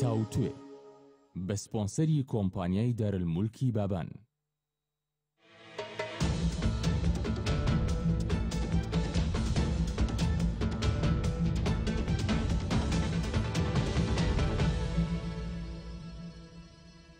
تاوتوێ بە سپۆنسەری کۆمپانیای دارلمولکی بابان.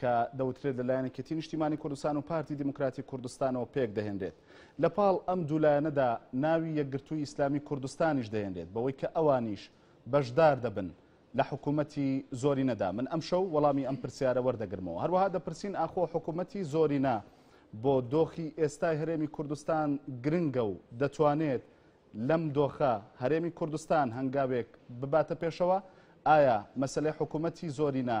کە دەوترێت لەلایەن یەکێتی نیشتیمانی کوردستان و پارتی دیموکراتی کوردستانەوە پێک دەهێنرێت. لە پاڵ ئەم دوو لایەنەدا ناوی یەکگرتووی ئیسلامی کوردستانیش دەهێنرێت، بەوەی کە ئەوانیش بەشدار دەبن لە حکوومەتی زۆرینەدا. من ئەمشەو وەڵامی ئەم پرسیارە وەردەگرمەوە. هەروەها دەپرسین ئاخۆ حکوومەتی زۆرینە بۆ دۆخی ئێستای هەرێمی کوردستان گرنگە و دەتوانێت لەم دۆخە هەرێمی کوردستان هەنگاوێک بباتە پێشەوە؟ ئایا مەسەلەی حکوومەتی زۆرینە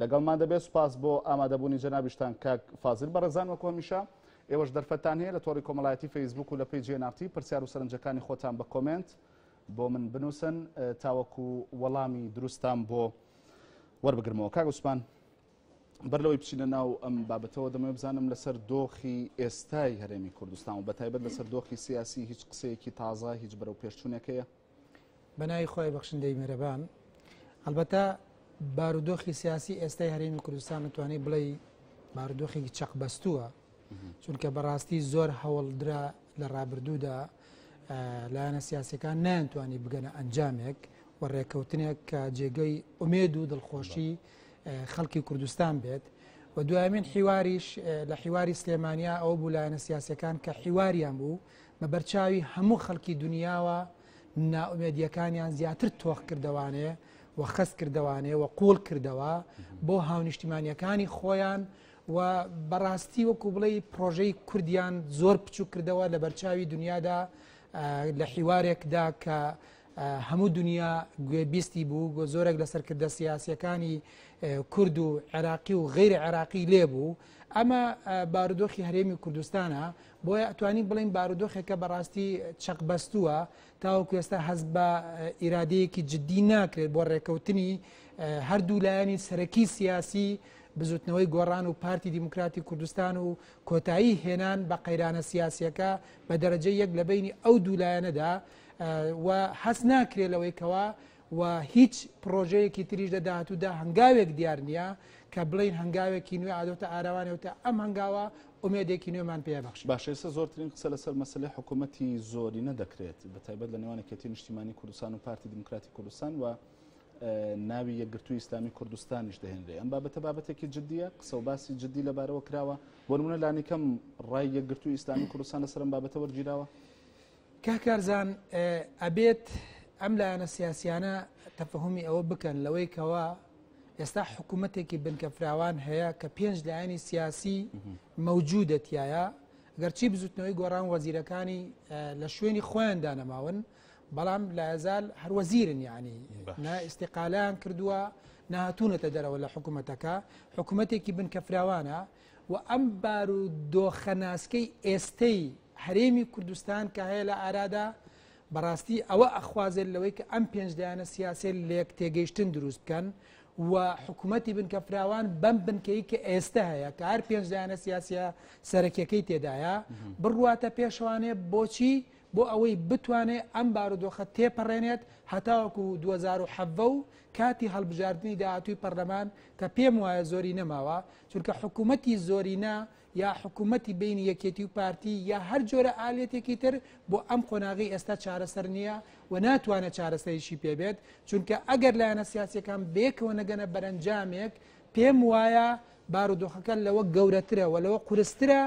لەگەڵمان دەبێت سوپاس بۆ ئامادەبوونی جەنابیشتان کاک فازیل بەڕێزان وەکو هەمیشە ئێوەش دەرفەتتان هەیە لە تۆڕی کۆمەڵایەتی فەیسبووک و لە پەیجی NRT پرسیار و سەرنجەکانی خۆتان بە کۆمێنت بۆ من بنووسن تاوەکو وەڵامی دروستان بۆ وەربگرمەوە کاک عوسمان بەر لەوەی بچینە ناو ئەم بابەتەوە دەمەوێت بزانم لەسەر دۆخی ئێستای هەرێمی کوردستان و بە تایبەت لەسەر دۆخی سیاسی هیچ قسەیەکی تازە هیچ بەرەو پێشچوونەکەیە بەناوی خوای بەخشندەی میرەبان هەڵبەتە بارودۆخی سیاسی ئێستای هەرێمی کوردستان نتوانانی بڵێ بارودۆخێکی چەق بەستووە چونکە بەڕاستی زۆر هەوڵدرا لە ڕابردوودا لایەنە سیاسەکان نانتوانی بگەنە ئەنجامێک و ڕێککەوتنێک کە جێگەی ئومێد و دڵخۆشی خەڵکی کوردستان بێت و دوایمین حیواریش لە حیواری سلێمانیا ئەو بوو لایەنە سیاسەکان کە حیواریان بوو بە بەرچاوی هەموو خەڵکی دنیاوە نائومێدیەکانیان زیاتر تۆخ کردوانێ و خەست کردوانێ و قوڵ کردەوە بۆ هاونیشتیمانیەکانی خۆیان و بەڕاستی وەکو بڵێ پرۆژەی کوردیان زۆر بچوو کردەوە لە بەرچاوی دنیادا لە حیوارێکدا کە هەموو دنیا گوێبیستی بوو گۆ زۆرێک لە سەرکردە سیاسەکانی کورد و عێراقی و غیر عێراقی لێبوو ئەمە بارودۆخی هەرێمی کوردستانە بۆیە ئەتوانین بڵێین بارودۆخێکە بەڕاستی چەقبەستووە تاوەکو ئێستا هەز بە ئیرادەیەکی جددی ناکرێت بۆ ڕێکەوتنی هەردوو لایەنی سەرەکی سیاسی بزوتنەوەی گۆڕان و پارتی دیموکراتی کوردستان و کۆتایی هێنان بە قەیرانە سیاسیەکە بە دەرەجە یەک لە بینی ئەو دوولایەنەدا و هەست ناکرێت لەوەی کەوا و هیچ پرۆژەیەکی تریش لە داهاتوودا هەنگاوێک دیار نییە کە بڵین هەنگاوێکی نوێ ئادۆتە ئاراوانێوتە ئەم هەنگاوە ئومێدێکی نوێمان پێ بەخشی. باشە ئێستا زۆرترین قسە لەسەر مەسلەی حکوومەتی زۆرینە دەکرێت بە تایبەت لە نێوان یەکێتی نیشتیمانی کوردستان و پارتی دیموکراتی کوردستان و ناوی یەکگرتووی ئیسلامی کوردستانیش دەهێنرێ ئەم بابەتە بابەتێکی جددیە قسە و باسی جددی لەبارەوە کراوە بۆ منە لانیکەم ڕای یەکگرتووی ئیسلامی کوردستان لەسەرم بابەتە وەرگیراوە کاک کارزان ئەبێت ئەم لایەنە سیاسیانە تەفهمی ئەوە بکەن لەوەی کەوا ئێستا حکوومەتێکی بنکە فراوان هەیە کە پێنج لایەنی سیاسی مەوجودەتیایە گەرچی بزوتنەوەی گۆڕان وەزیرەکانی لە شوێنی خۆیاندا نەماون بەڵام لە ئەزال هەروەزیرن یعنی نا ئستیقالیان کردووە نهاتوونەتە دەرەوە لە حکوومەتەکە حکوومەتێکی بنکە فراوانە و ئەم بارو دۆخە ناسکەی ئێستەی هەرێمی کوردستان کە هەیە لە ئارادا بەڕاستی ئەوە ئەخوازێت لەوەی کە ئەم پێنج لایەنە سیاسێت لێک تێگەیشتن دروست بکەن و حکوومەتتی بن کە فراوان بەم بنکەی کە ئێستە هەیە کە هەر پێنج لایەنە سیاسە سەرەکیەکەی تێدایە بڕواتە پێشوانێ بۆچی بۆ ئەوەی بتوانێت ئەم بارودۆخە تێپەڕێنێت هەتاوەکو 2010 و کاتی هەڵبژاردننی داهاتوی پەرلەمان کە پێم وایە زۆری نەماوە چونکە حکوومەتی زۆرینە یا حکوومەتی بەینی یەکێتی و پارتی یا هەر جۆرە ئالەتێکی تر بۆ ئەم قۆناغی ئێستا چارەسەر نییە و ناتوانێت چارەسەریشی پێبێت چونکە ئەگەر لایەنە سیاسەکان بێکەوە نەگەنە بەرەنجامێک پێم وایە بارودۆخەکە لەوە گەورەترە و لەوە قورسترە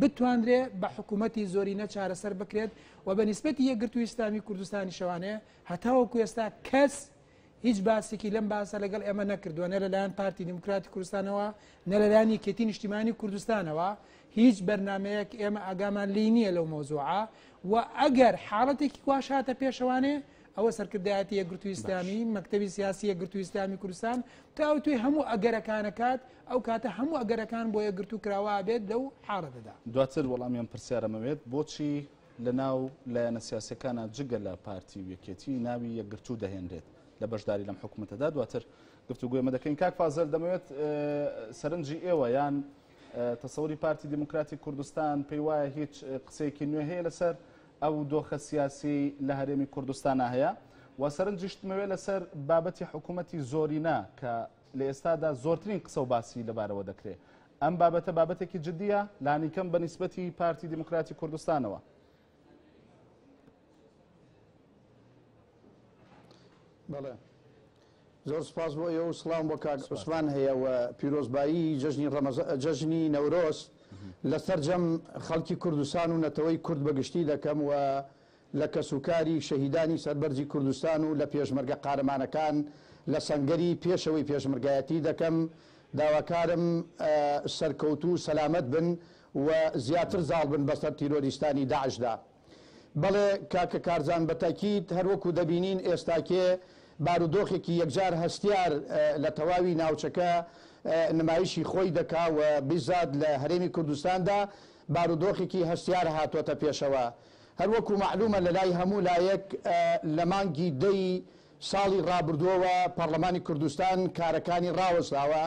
بتواندرێ بە حکوومەتی زۆری نەچارەسەر بکرێت و بە نسبەتی یەکگرتو ئیسلامی کوردستانی شەوانێ هەتاوەکو ئێستا کەس هیچ باسێکی لەم باسە لەگەڵ ئێمە نەکردووە نە لەلایەن پارتی دیموکراتی کوردستانەوە نە لەلایەن یەکێتی نیشتیمانی کوردستانەوە هیچ بەرنمەیەک ئێمە ئاگامان لی نییە لەو مۆزوعە و ئەگەر حاڵەتێکی واش هاتە پێشەوانێ ئەوە سەرکردایەتی یەکگرتووی ئسلامی مەکتتەبی سیاسی یەکگرتووی ئسلامی کوردستان تا ئەو توی هەموو ئەگەرەکانەکات ئەو کاتە هەموو ئەگەرەکان بۆ یەکگرتو کراوا بێت لەو حاڵەتەدا دواتر وەڵامیان پرسیارەمەوێت بۆچی لە ناو لایەنە سیاسیەکانا جگە لە پارتی و یەکێتی ناوی یەکگرتوو دەهێنرێت لە بەشداری لەم حکوومەتەدا دواتر گفتوگوێ مە دەکەین کاک فازل دەمەوێت سەرنجی ئێوە یان تەسەوری پارتی دیموکراتی کوردستان پێی وایە هیچ قسەیەکی نوێ هەیە لەسەر ئەو دۆخە سیاسی لە هەرێمی کوردستانە هەیە و سەرنجیشتمەوێت لەسەر بابەتی حکوومەتی زۆرینە کە لە ئێستادا زۆرترین قسە و باسی لەبارەوە دەکرێ. ئەم بابەتە بابەتێکی جدییە، لانیکەم بە نیسبەتی پارتی دیموکراتی کوردستانەوە. بەڵێ. زۆر سوپاس بۆ ئێوە و سڵاوم بۆ کاک عوسمان هەیە و پیرۆزبایی جەژنی ڕەمەزا جەژنی نەورۆز لە سەرجەم خەڵکی کوردستان و نەتەوەی کورد بە گشتی دەکەم و لە کەسوکاری شەهیدانی سەربەرزی کوردستان و لە پێشمەرگە قارەمانەکان لە سەنگەری پێشەوەی پێشمرگایەتی دەکەم، داواکارم سەرکەوتوو و سەلامەت بن و زیاتر زاڵ بن بەسەر تیرۆریستانی داعشدا. بەڵێ کاکە کارزان بە تەکید هەر وەکو دەبینین ئێستاکێ بارودۆخێکی یەکجار هەستیار لە تەواوی ناوچەکە نمایشی خۆی دەکا و بیزات لە هەرێمی کوردستاندا بارودۆخێکی هەستیار هاتۆتە پێشەوە هەر وەکو مەعلومە لەلای هەموو لایەک لە مانگی دە ی ساڵی ڕابردووەوە پەڕلەمانی کوردستان کارەکانی ڕاوەستاوە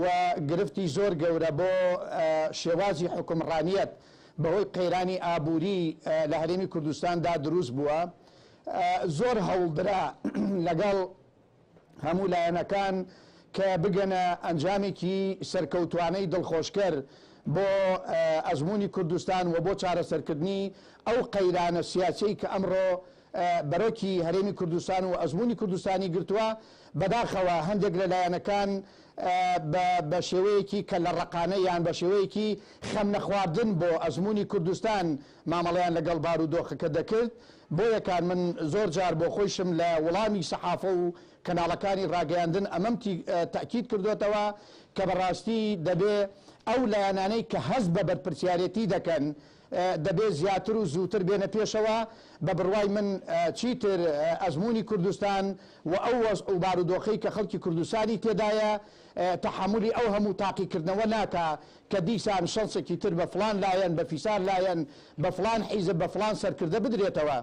و گرفتی زۆر گەورە بۆ شێوازی حوکمڕانیەت بەهۆی قەیرانی ئابووری لە هەرێمی کوردستاندا دروست بووە زۆر هەوڵدرا لەگەڵ هەموو لایەنەکان کە بگەنە ئەنجامێکی سەرکەوتوانەی دڵخۆشکەر بۆ ئەزموونی کوردستان و بۆ چارەسەرکردنی ئەو قەیرانە سیاسیەی کە ئەمڕۆ بەرۆکی هەرێمی کوردستان و ئەزموونی کوردستانی گرتووە بەداخەوە هەندێک لە لایەنەکان بە شێوەیەکی کەللەڕەقانە یان بە شێوەیەکی خەمنەخواردن بۆ ئەزموونی کوردستان مامەڵەیان لەگەڵ بارودۆخەکە دەکرد، بۆیە کارمن زۆر جار بۆ خۆیشم لە وڵامی سەحافە و کەناڵەکانی ڕاگەیاندن ئەمەم تەئکید کردۆتەوە کە بە ڕاستی دەبێ ئەو لایەنانەی کە هەست بە بەرپرسیارێتی دەکەن دەبێ زیاتر و زووتر بێنە پێشەوە، بە بڕوای من چیتر ئەزموونی کوردستان و ئەو وەزع و بارودۆخەی کە خەڵکی کوردستانی تێدایە تەحەمولی ئەو هەموو تاقیکردنەوە ناکا کە دیسان شەنسێکی تر بە فڵان لایەن، بە فیسار لایەن، بە فڵان حیزب، بە فڵان سەرکردە بدرێتەوە.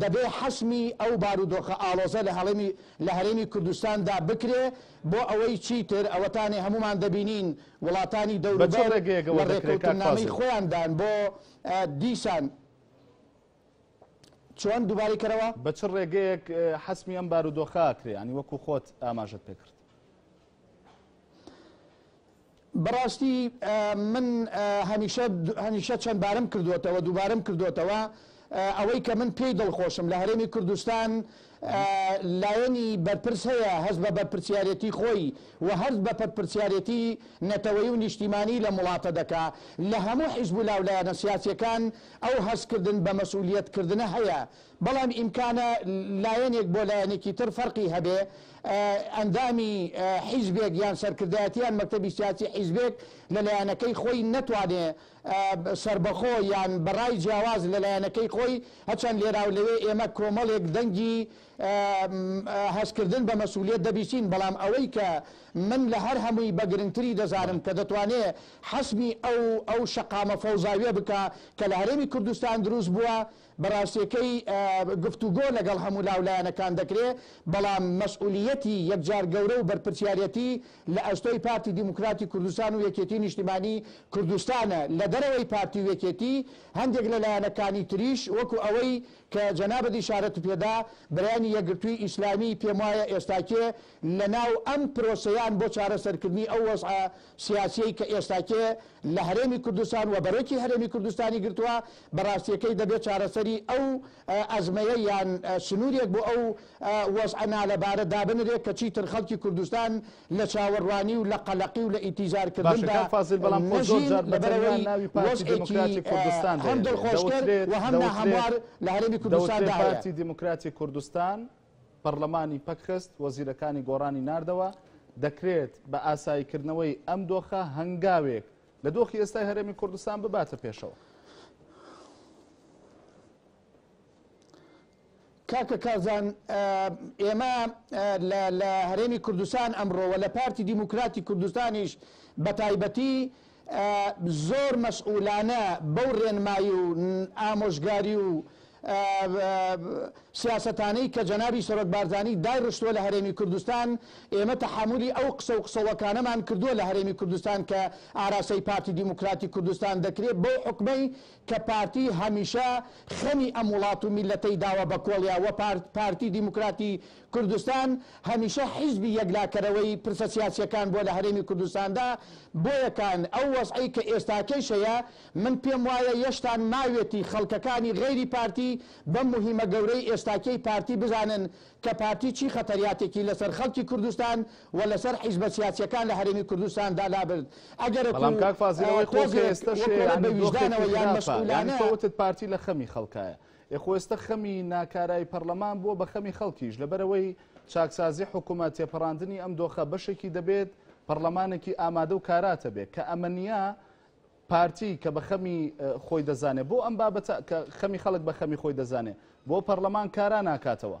دەبێ حەسمی ئەو بارودۆخە ئاڵۆزە لە هەڵێمی لە هەرێمی کوردستان دا بکرێ بۆ ئەوەی چیتر ئەوەتانێ هەموومان دەبینین وڵاتانی بە چ دەوروبەر ڕێگەیەکەوە لە دەکرێ کاک ڕێکەوتننامەی فازل؟ خۆیان دان بۆ دیسان چۆن؟ دووبارەی کەرەوە. بە چ ڕێگەیەک حەسمی ئەم بارودۆخە ئەکرێ یانی وەکوو خۆت ئاماژەت پێ کرد؟ بەڕاستی من هەمیشە هەمیشە چەند بارم کردۆتەوە دووبارەم کردۆتەوە ئەوەی کە من پێی دڵخۆشم لە هەرێمی کوردستان لایەنی بەرپرس هەیە هەست بە بەرپرسیارێتی خۆی و هەرست بە پەرپرسیارێتی نەتەوەی و نیشتیمانی لەم وڵاتە دەکا لە هەموو حیزب و لاولایەنە سیاسیەکان ئەو هەست کردن بە مەسئولیەت کردنە هەیە بەڵام ئیمکانە لایەنێک بۆ لایەنێکی تر فەرقی هەبێ، ئەندامی حیزبێک یان سەرکردایەتی یان مەکتەبی سیاسی حیزبێک لە لایەنەکەی خۆی نەتوانێ سەربەخۆ یان بە ڕای جیاواز لە لایەنەکەی خۆی، هەرچەند لێراو لەوێ ئێمە کۆمەڵێک دەنگی هەستکردن بە مەسئولیەت دەبیسین، بەڵام ئەوەی کە من لە هەر هەمووی بە گرنگتری دەزانم کە دەتوانێ حەسمی ئەو ئەو شەقامە فەوزاویە بکا کە لە هەرێمی کوردستان دروست بووە، بەڕاستیەکەی گفتوگۆ لەگەڵ هەموو لاو لایەنەکان دەکرێ بەڵام مەسئولیەتی یەکجار گەورە و بەرپرسیارەتی لە ئەستۆی پارتی دیموکراتی کوردستان و یەکێتی نیشتیمانی کوردستانە لە دەرەوەی پارتی و یەکێتی هەندێک لە لایەنەکانی تریش وەکو ئەوەی کە جەنابت ئیشارەت پێدا برایانی یەکگرتووی ئیسلامی پێم وایە ئێستاکێ لەناو ئەم پرۆسەیان بۆ چارەسەرکردنی ئەو وەزعە سیاسیەی کە ئێستاکێ لە هەرێمی کوردستان وە بەرۆکی هەرێمی کوردستانی گرتوە بە راستیەکەی دەبێ چارەسەری ئەو ئەزمەیە یان سنوریەک بۆ ئەو وەزعە نالەبارە دابنرێ کە چیتر خەڵکی کوردستان لە چاوەروانی و لە قەلەقی و لە ئیتیزار باشە کردندا کاک فازیل بەڵام خۆ زۆر نەژین جار بە لەبەرئەوەی تەنیا ناوی پارتی وەزعێکی دیموکراتی کوردستان هەم دەیەنێ دڵخۆشکەر دەوترێت وە هەم دەوترێت ناهەموار لە هەرێمی کوردستان دەوترێ دا هەیە. پارتی دیموکراتی کوردستان. پەڕلەمانی پەکخست وەزیرەکانی گۆڕانی ناردەوە، دەکرێت بە ئاساییکردنەوەی ئەم دۆخە هەنگاوێک لە دۆخی ئێستای هەرێمی کوردستان بباتە پێشەوە. کاکە کازان ئێمە لە هەرێمی کوردستان ئەمڕۆ و لە پارتی دیموکراتی کوردستانیش بەتایبەتی، زۆر مەسئولانە بەو رێنمایی و ئامۆژگاری و سیاسەتانەی کە جەنابی سەرۆک بارزانی دایڕشتووە لە هەرێمی کوردستان، ئێمە تەحەمولی ئەو قسە و قسەڵۆکانەمان کردووە لە هەرێمی کوردستان کە ئاراستەی پارتی دیموکراتی کوردستان دەکرێ بەو حوکمەی کە پارتی هەمیشە خەمی ئەم وڵات و میللەتەی داوە بە کۆڵیا و پارتی دیموکراتی کوردستان هەمیشە حیزبی یەکلاکەرەوەی پرسە سیاسیەکان بوە لە هەرێمی کوردستاندا بۆیە کان ئەو وەزعەی کە ئێستاکەیش هەیە من پێم وایە یەشتان ماوێتی خەڵکەکانی غەیری پارتی بەم مهیمە گەورەی ئێستاکیەی پارتی بزانن کە پارتی چی خەتەریاتێکی لەسەر خەڵکی کوردستان و لەسەر حیزبە سیاسیەکان لە هەرێمی کوردستان دا لابرد ئەگەرە کو بەڵام کاک فازیل ئەوەی خۆ کە تۆزێک ئێستەشێ وەکۆلە یانی بە دۆخێکی ویژدانەوە یان خراپە یانی مەسئولانە. تۆ وتت پارتی لە خەمی خەڵکایە ئێ خۆ ئێستا خەمی ناکارایی پەرلەمان بووە بە خەمی خەڵکیش لەبەرەوەی چاکسازی حکومە تێپەڕاندنی ئەم دۆخە بەشێکی دەبێت پەرلەمانێکی ئامادە و کاراتە بێت کە ئەمەنیە پارتی کە بە خەمی خۆی دەزانێت بۆ ئەم بابەتە کە خەمی خەڵک بە خەمی خۆی دەزانێت بۆ پەرلەمان کارا ناکاتەوە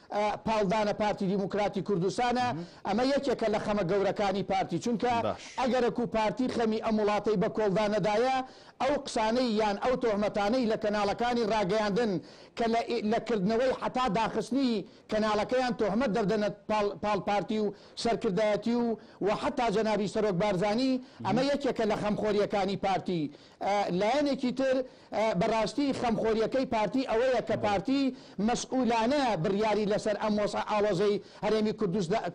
پاڵدانە پارتی دیموکراتی کوردستانە ئەمە یەکێکە لە خەمە گەورەکانی پارتی چونکە ئەگەرەکو پارتی خەمی ئەم وڵاتەی بە کۆڵدا نەدایە ئەو قسانەی یان ئەو تۆهمەتانەی لە کەناڵەکانی ڕاگەیاندن کە لە لە کردنەوەی حەتا داخستنی کەناڵەکەیان تۆهمەت دەدەنە پاڵ پاڵ پارتی و سەرکردایەتی و و حەتا جەنابی سەرۆک بارزانی ئەمە یەکێکە لە خەمخۆریەکانی پارتی لایەنێکی تر بەڕاستی خەمخۆرییەکەی پارتی ئەوەیە کە پارتی مەسئولانە بڕیاری لەسەر ئەم وەزعە ئاڵۆزەی هەرێمی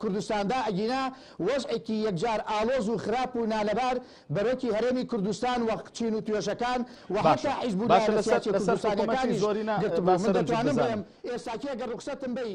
کوردستان دا، ئەگینا وەزعێکی یەکجار ئاڵۆز و خراپ و نالەبار بەرۆکی هەرێمی کوردستان و چین و توێژەکان و هەتا حیزب و لایەنە سیاسییە کوردستانییەکانیش گرتبوو. من دەتوانم بڵێم ئێستاکی ئەگەر ڕوخسەتم بەی،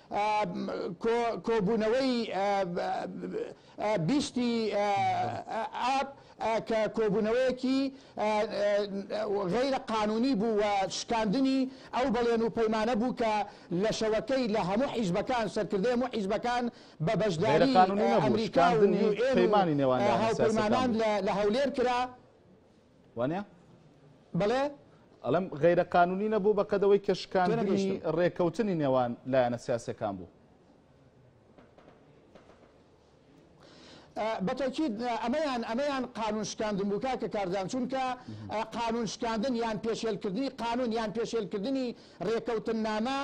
کۆبوونەوەی بیست ی ئاب کە کۆبوونەوەیەکی غەیرە قانوونی بوو و شکاندنی ئەو بەڵێن و پەیمانە بوو کە لەشەوەکەی لە هەموو حیزبەکان، سەرکردەی هەموو حیزبەکان بە بەشداری ئەمریکا و یوئێن و هاوپەیمانان لە هەولێر کرا. وانە؟ بەڵێ. ئەڵێم غەیرە قانونی نەبوو بەقەدەوەی کە شکاندنی ڕێکەوتنی نێوان لایەنە سیاسەکان بوو. بەتەکیید ئەمەیان ئەمەیان قانون شکاندن بوو کاکە کاردان چونکە قانون شکاندن یان پێشێلکردنی قانون یان پێشێلکردنی ڕێکەوتن نامە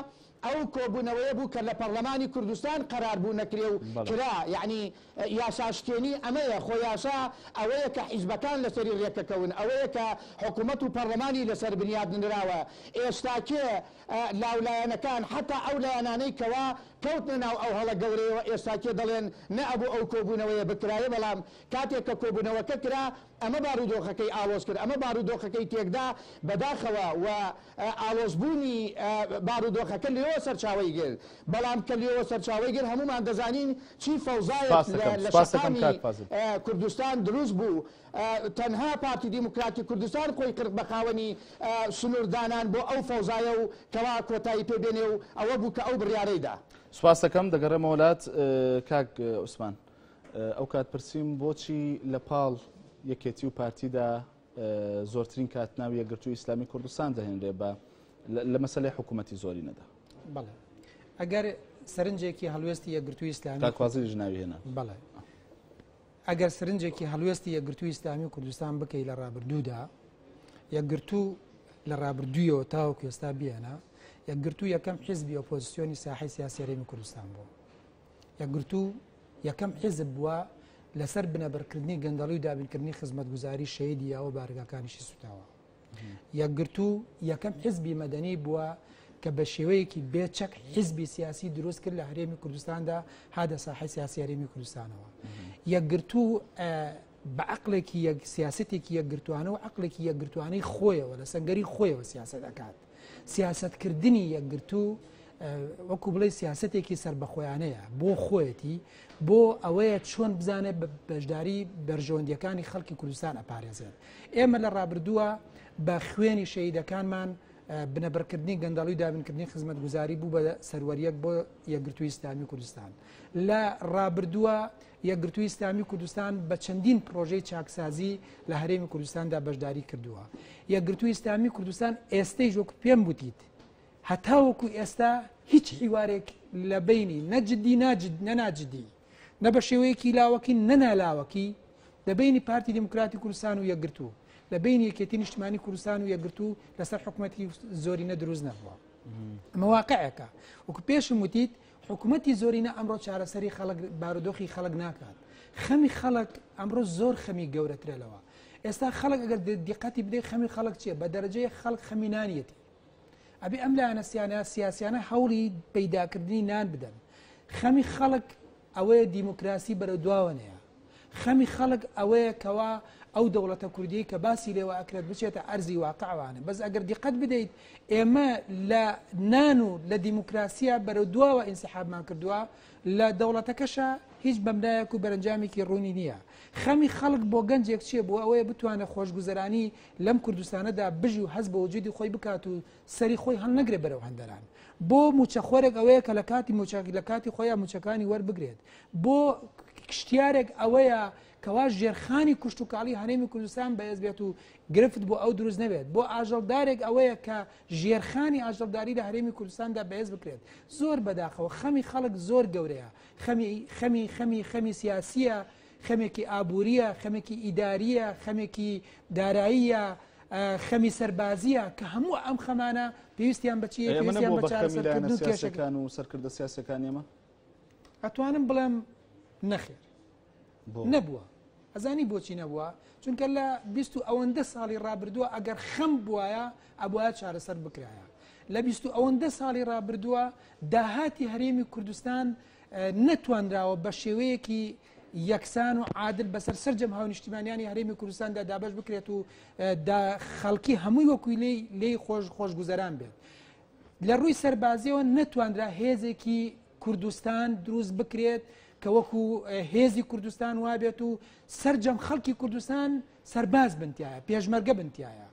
ئەو کۆبوونەوەیە بوو کە لە پەڕلەمانی کوردستان قەرار بوو نەکرێ و کرا، یەعنی یاسا شکێنی ئەمەیە، خۆ یاسا ئەوەیە کە حیزبەکان لەسەری رێکەکەون، ئەوەیە کە حکوومەت و پەڕلەمانی لەسەر بنیاد نراوە، ئێستا کێ لاو لایەنەکان حەتا ئەو لایەنانەی کەوا کەوتنە ناو ئەو هەڵە گەورەیەوە ئێستا کێ دەڵێن نەئەبوو ئەو کۆبوونەوەیە بکرایێ، بەڵام کاتێک کە کۆبوونەوەکە کرا، ئەمە بارودۆخەکەی ئاڵۆز کرد، ئەمە بارودۆخەکەی تێکدا، بەداخەوە و ئاڵۆزبوونی بارودۆخەکە لێوە سەرچاوەی گرت، بەڵام کە لێوە سەرچاوەی گرت هەموومان دەزانین چی فەوزایەک لە شەقامی کوردستان دروست بوو، تەنها پارتی دیموکراتی کوردستان خۆی کرد بە خاوەنی سنووردانان بۆ ئەو فەوزایە و کەوا کۆتایی پێ بێنێ و ئەوە بوو کە ئەو بڕیارەی دا. سوپاس دەکەم، دەگەڕێمەوە لات کاک عوسمان. ئەوکات پرسیم بۆچی لە پاڵ یەکێتی و پارتیدا زۆرترین کات ناوی یەکگرتوو ئیسلامی کوردستان دەهێنرێ بە لە مەسلەی حکوومەتی زۆری نەدا بەڵێ ئەگەر سەرنجێکی هەڵوێستی یەکگرتوو ئیسلامی تاکوازیش ناوی هێنا بەڵێ ئەگەر سرنجێکی هەلوێستی یەکگرتوو ئیسلامی و کوردستان بکەی لە ڕابردوودا یەکگرتوو لە ڕابردوویەوە تاو کوێستا بیانە یەکگرتوو یەکەم حزبی ئۆپۆزیسیۆنی ساحی سیاسیێمی کوردستان بوو یەکگرتوو یەکەم حیزب بووە لەسەر بنەبڕکردنی گەندەڵی و دابینکردنی خزمەتگوزاری شەیدی یاوە بارگاکانیشی سوتاوە یەکگرتوو یەکەم حزبی مەدەنی بووە کە بە شێوەیەکی بێچەک حزبی سیاسی دروست کرد لە هەرێمی کوردستاندا هادە ساحی سیاسی هەرێمی کوردستانەوە یەکگرتوو بە عقلێکی یەک سیاستێکی یەکگرتوانە و عقلێکی یەکگرتوانی خۆیەوە لە سنگەری خۆیەوە سیاست دەکات سیاسەتکردنی یەکگرتوو وەکو بڵێ سیاستێکی سربەخۆیانەیە بۆ خۆیەتی بۆ ئەوەیە چۆن بزانێت بەشداری بەرژەوەندیەکانی خەڵکی کوردستان ئەپارێزێت ئێمە لە ڕابردووە بە خوێنی شەیدەکانمان بنەبڕکردنی گەندەڵی و دابنکردنی خزمەت گوزاری بوو بە سەروەریەک بۆ یەکگرتووی ئسلامی کوردستان لە ڕابردووە یەکگرتووی ئیسلامی کوردستان بە چەندین پڕۆژەی چاکسازی لە هەرێمی کوردستاندا بەشداری کردووە یەکگرتووی ئیسلامی کوردستان ئێستەیش وەکو پێم وتیت هەتاوەکو ئێستا هیچ حیوارێک لە بینی نەجددی ناجد نەناجدی نە بە شێوەیەکی لاوەکی نەنالاوەکی لە بینی پارتی دیموکراتی کوردستان و یەکگرتوو لە بین یەکێتی نیشتمانی کوردستان و یەکگرتوو لەسەر حکوومەتی زۆری نەدروست نەبووە مواقعەکە وەکو پێشم وتیت حکومەتی زۆرینە ئەمڕۆ چارەسەری خەڵک بارودۆخی خەڵک ناکات خەمی خەڵک ئەمڕۆ زۆر خەمی گەورەترە لەوە ئێستا خەڵک ئەگەر دیقەتی بدەی خەمی خەڵک چیە بە دەرەجەیە خەڵک خەمی نانیەتی ئەبێ ئەم لایەنە سیانە سیاسیانە هەوڵی پەیداکردنی نان بدەن خەمی خەڵک ئەوەیە دیموکراسی بەرە دواوەنەیە خەمی خەڵک ئەوەیە کەوا ئەو دەوڵەتە کوردیەی کە باسی لێوە ئەکرێت بچێتە ئەرزی واقعوانە بەس ئەگەر دیقەت بدەیت ئێمە لە نان و لە دیموکراسیە بەرە دواوە ئینسحابمان کردووە لە دەوڵەتەکەشە هیچ بەمدایەک و بەرەنجامێکی ڕوونی نییە خەمی خەڵک بۆ گەنجێک چێ بوو ئەوەیە بتوانێت خۆشگوزەرانی لەم کوردستانەدا بژی و هەز بە وجودی خۆی بکات و سەری خۆی هەڵ نەگرێ بەرەو هەندەران بۆ موچەخۆرێک ئەوەیە کە لە کاتی موچەک لە کاتی خۆیان موچەکانی وەربگرێت بۆ کشتیارێک ئەوەیە کەوا ژێرخانی کوشت و کاڵی هەرێمی کوردستان بەهێز بێت و گرفت بۆ ئەو دروست نەبێت بۆ ئاژەڵدارێک ئەوەیە کە ژێرخانی ئاژەڵداری لە هەرێمی کوردستاندا بەهێز بکرێت زۆر بەداخەوە خەمی خەڵک زۆر گەورەیە خەمی خەمی خەمی خەمی سیاسیە خەمێکی ئابووریە خەمێکی ئیداریە خەمێکی داراییە خەمی سەربازیە کە هەموو ئەم خەمانە پێویستیان بەچیەکان و سەرکردە سیاسەکان ئێمە ئەتوانم بڵێم نەخێر نەبووە ئەزانی بۆچی نەبووە چونکە لە بیست و ئەوەندە ساڵی ڕابردووە ئەگەر خەم بواە ئەبواە چارەسەر بکرایە لە بیست و ئەوەندە ساڵی ڕابردووە داهاتی هەرێمی کوردستان نەتوانراوە بە شێوەیەکی یەکسان و عادل بەسەر سرجەم هاونیشتیمانیانی هەرێمی کوردستاندا دابش بکرێت و خەڵکی هەمووی وەکوی لی لی خۆش خۆش گوزەران بێت. لە ڕووی سەربازیەوە نەتوانرا هێزێکی کوردستان دروست بکرێت کە وەکو هێزی کوردستان وابێت و سرجەم خەڵکی کوردستان سەرباز بنتیایە پێشمەرگە بنتیایە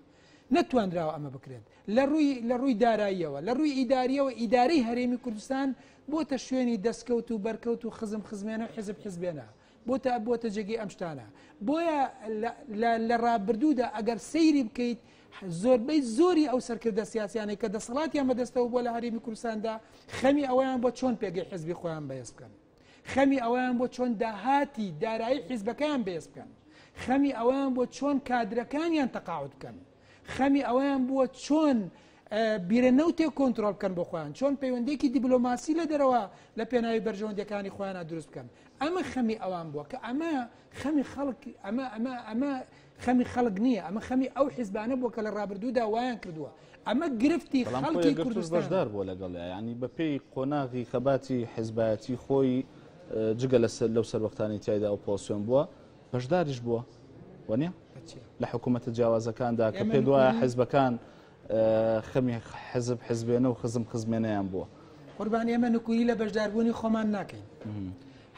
نەتوانراوە ئەمە بکرێت لە ڕووی لە ڕووی داراییەوە لە ڕووی ئیداریەوە ئیداری هەرێمی کوردستان بۆتە شوێنی دەستکەوت و بەرکەوت و خزم خزمێنە حزب حزبێنە بۆ تا بۆتە جێگەی ئەم شتانە بۆیە لە ڕابردوودا ئەگەر سەیری بکەیت زۆربەی زۆری ئەو سەرکردە سیاسیانەی کە دەسەڵاتیان بەدەستەوە بۆ لە هەرێمی کوردستاندا خەمی ئەویان بۆ چۆن پێگەی حزبی خۆیان بەهێز بکەن خەمی ئەویان بۆ چۆن داهاتی دارایی حیزبەکەیان بەهێز بکەن خەمی ئەویان بۆ چۆن کادرەکانیان تەقاوت بکەن خەمی ئەوەیان بووە چۆن بیرە نەوتێک کۆنتترۆل بکەن بۆ خۆیان چۆن پەیوەندێکی دیبلۆماسی لە دەرەوە لە پێناوی بەرژەوەندەکانی خۆیانە دروست بکەن ئەمە خەمی ئەوان بووە کە ئەمە خەمی خەڵک ئەمە ئەمە ئەمە خەمی خەڵک نییە ئەمە خەمی ئەو حیزبانە بووە کە لە ڕابردوودا وایان کردووە ئەمە گرفتی خەڵکی کوردستان بەشدار بووە لەگەڵ ینی بەپێی قۆناغی خەباتی حزبایەتی خۆی جگە لەسەر لەو سەروەختانی تایدا ئۆپۆسیۆن بووە بەشداریش بووە وەنێ لە حکوومەتە جیاوازەکاندا کە پێ دوایە حزبەکان خەمی حزب حزبێنە و خزم خزمێنەیان بووە قوربان ئێمە نکویی لە بەشداربوونی خۆمان ناکەین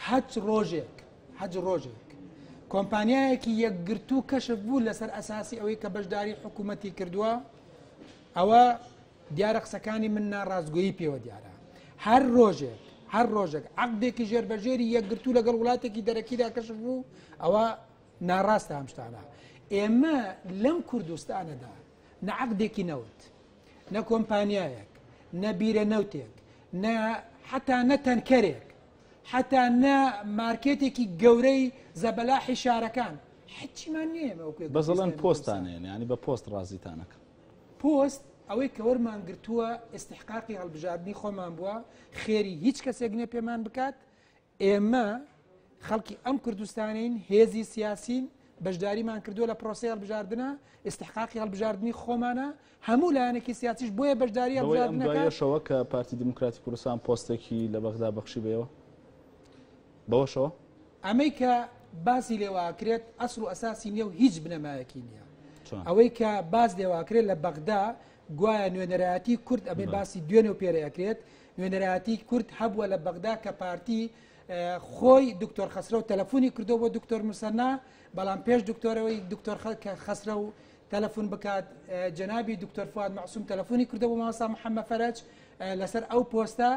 حەج ڕۆژێک حەج ڕۆژێک کۆمپانیایەکی یەکگرتو کەشف بوو لەسەر ئەساسی ئەوەی کە بەشداری حکوومەتی کردووە ئەوە دیارە قسەکانی من ناڕاستگۆیی پێوە دیارە هەر ڕۆژێک هەر ڕۆژێک عقدێکی ژێربەژێری یەکگرتوو لەگەڵ وڵاتێکی دەرەکیدا کەشف بوو ئەوە ناڕاستە هەمشتانە ئێمە لەم کوردستانەدا نەعقدێکی نەوت نە کۆمپانیایەک نەبیرە نەوتێک نە حتا نە تەنکەرێک حتا نە مارکێتێکی گەورەی زەبەلاحی شارەکان حچیمان نیە بەزڵەن پۆستانێن ینی بە پۆست ڕازیتانەکە پۆست، ئەوەی کە وەرمان گرتووە ئیستحقاقی هەڵبژاردنی خۆمان بووە، خێری هیچ کەسێک نییە پێمان بکات، ئێمە خەڵکی ئەم کوردستانین، هێزی سیاسین، بەشداریمان کردووە لە پرۆسەی هەڵبژاردنە، ئیستحقاقی هەڵبژاردنی خۆمانە، هەموو لایەنێکی سیاسیش بۆیە بەشداری بەوەی ئەم هەڵبژاردنەکە دوایەشەوە کە پارتی دیموکراتی کوردستان پۆستێکی لە بەغدا بەخشی بێەوە بەوەشەوە؟ ئەمەی کە باسی لێوە ئەکرێت ئەسڵ و ئەساسی نییە و هیچ بنەمایەکی نییە ئەوەی کە باز لێواکرێت لە بەغدا گوایە نوێنەرایەتی کورد ئەمەی باسی دوێنێ و پێرە ئەکرێت نوێنەرایەتی کورد هەبووە لە بەغدا کە پارتی خۆی دکتۆر خەسرە و تەلەفۆنی کردو بۆ دکتۆر مسەنا بەڵام پێش دکتۆرەوەی دکتۆر خەکە خەسرە و تەلەفۆن بکات جەنابی دکتۆر فواد معسووم تەلەفۆنی کردو بۆ ماوەسا محەممە فەرج لەسەر ئەو پۆستە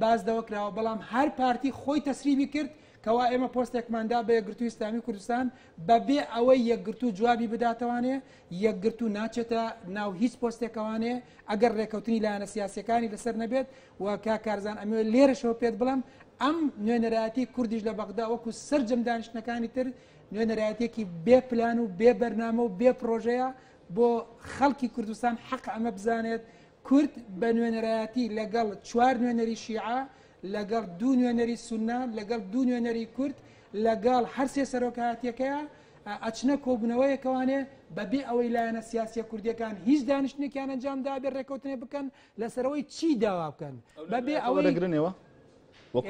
باس لەوە کراوە بەڵام هەر پارتی خۆی تەسریبی کرد کەوا ئێمە پۆستێکماندا بە یەکگرتو ئسلامی کوردستان بەبێ ئەوەی یەکگرتو جوابی بداتوانێ یەکگرتو ناچێتە ناو هیچ پۆستێکەوانێ ئەگەر ڕێکەوتنی لایەنە سیاسەکانی لەسەر نەبێت و کا کارزان ئەمێ لێرەشەوە پێت بڵم ئەم نوێنەرایەتی کوردیش لە بەغدا وەکو سرجەم دانیشتەکانی تر نوێنەرایەتێکی بێ پلان و بێ بەرنامە و بێ پرۆژەیە بۆ خەڵکی کوردستان حەق ئەمە بزانێت کورد بە نوێنەرایەتی لەگەڵ چوار نوێنەری شیعە، لەگەڵ دوو نوێنەری سوننە، لەگەڵ دوو نوێنەری کورد، لەگەڵ هەر سێ سەرۆکایەتییەکەی ئەچنە کۆبوونەوەیەکەوانێ بەبێ ئەوەی لایەنە سیاسییە کوردییەکان هیچ دانیشتنێکیان ئەنجام دابێت رێککەوتنێ بکەن لەسەرەوەی چی داوا بکەن بەبێ ئەوە دەگرنەوە؟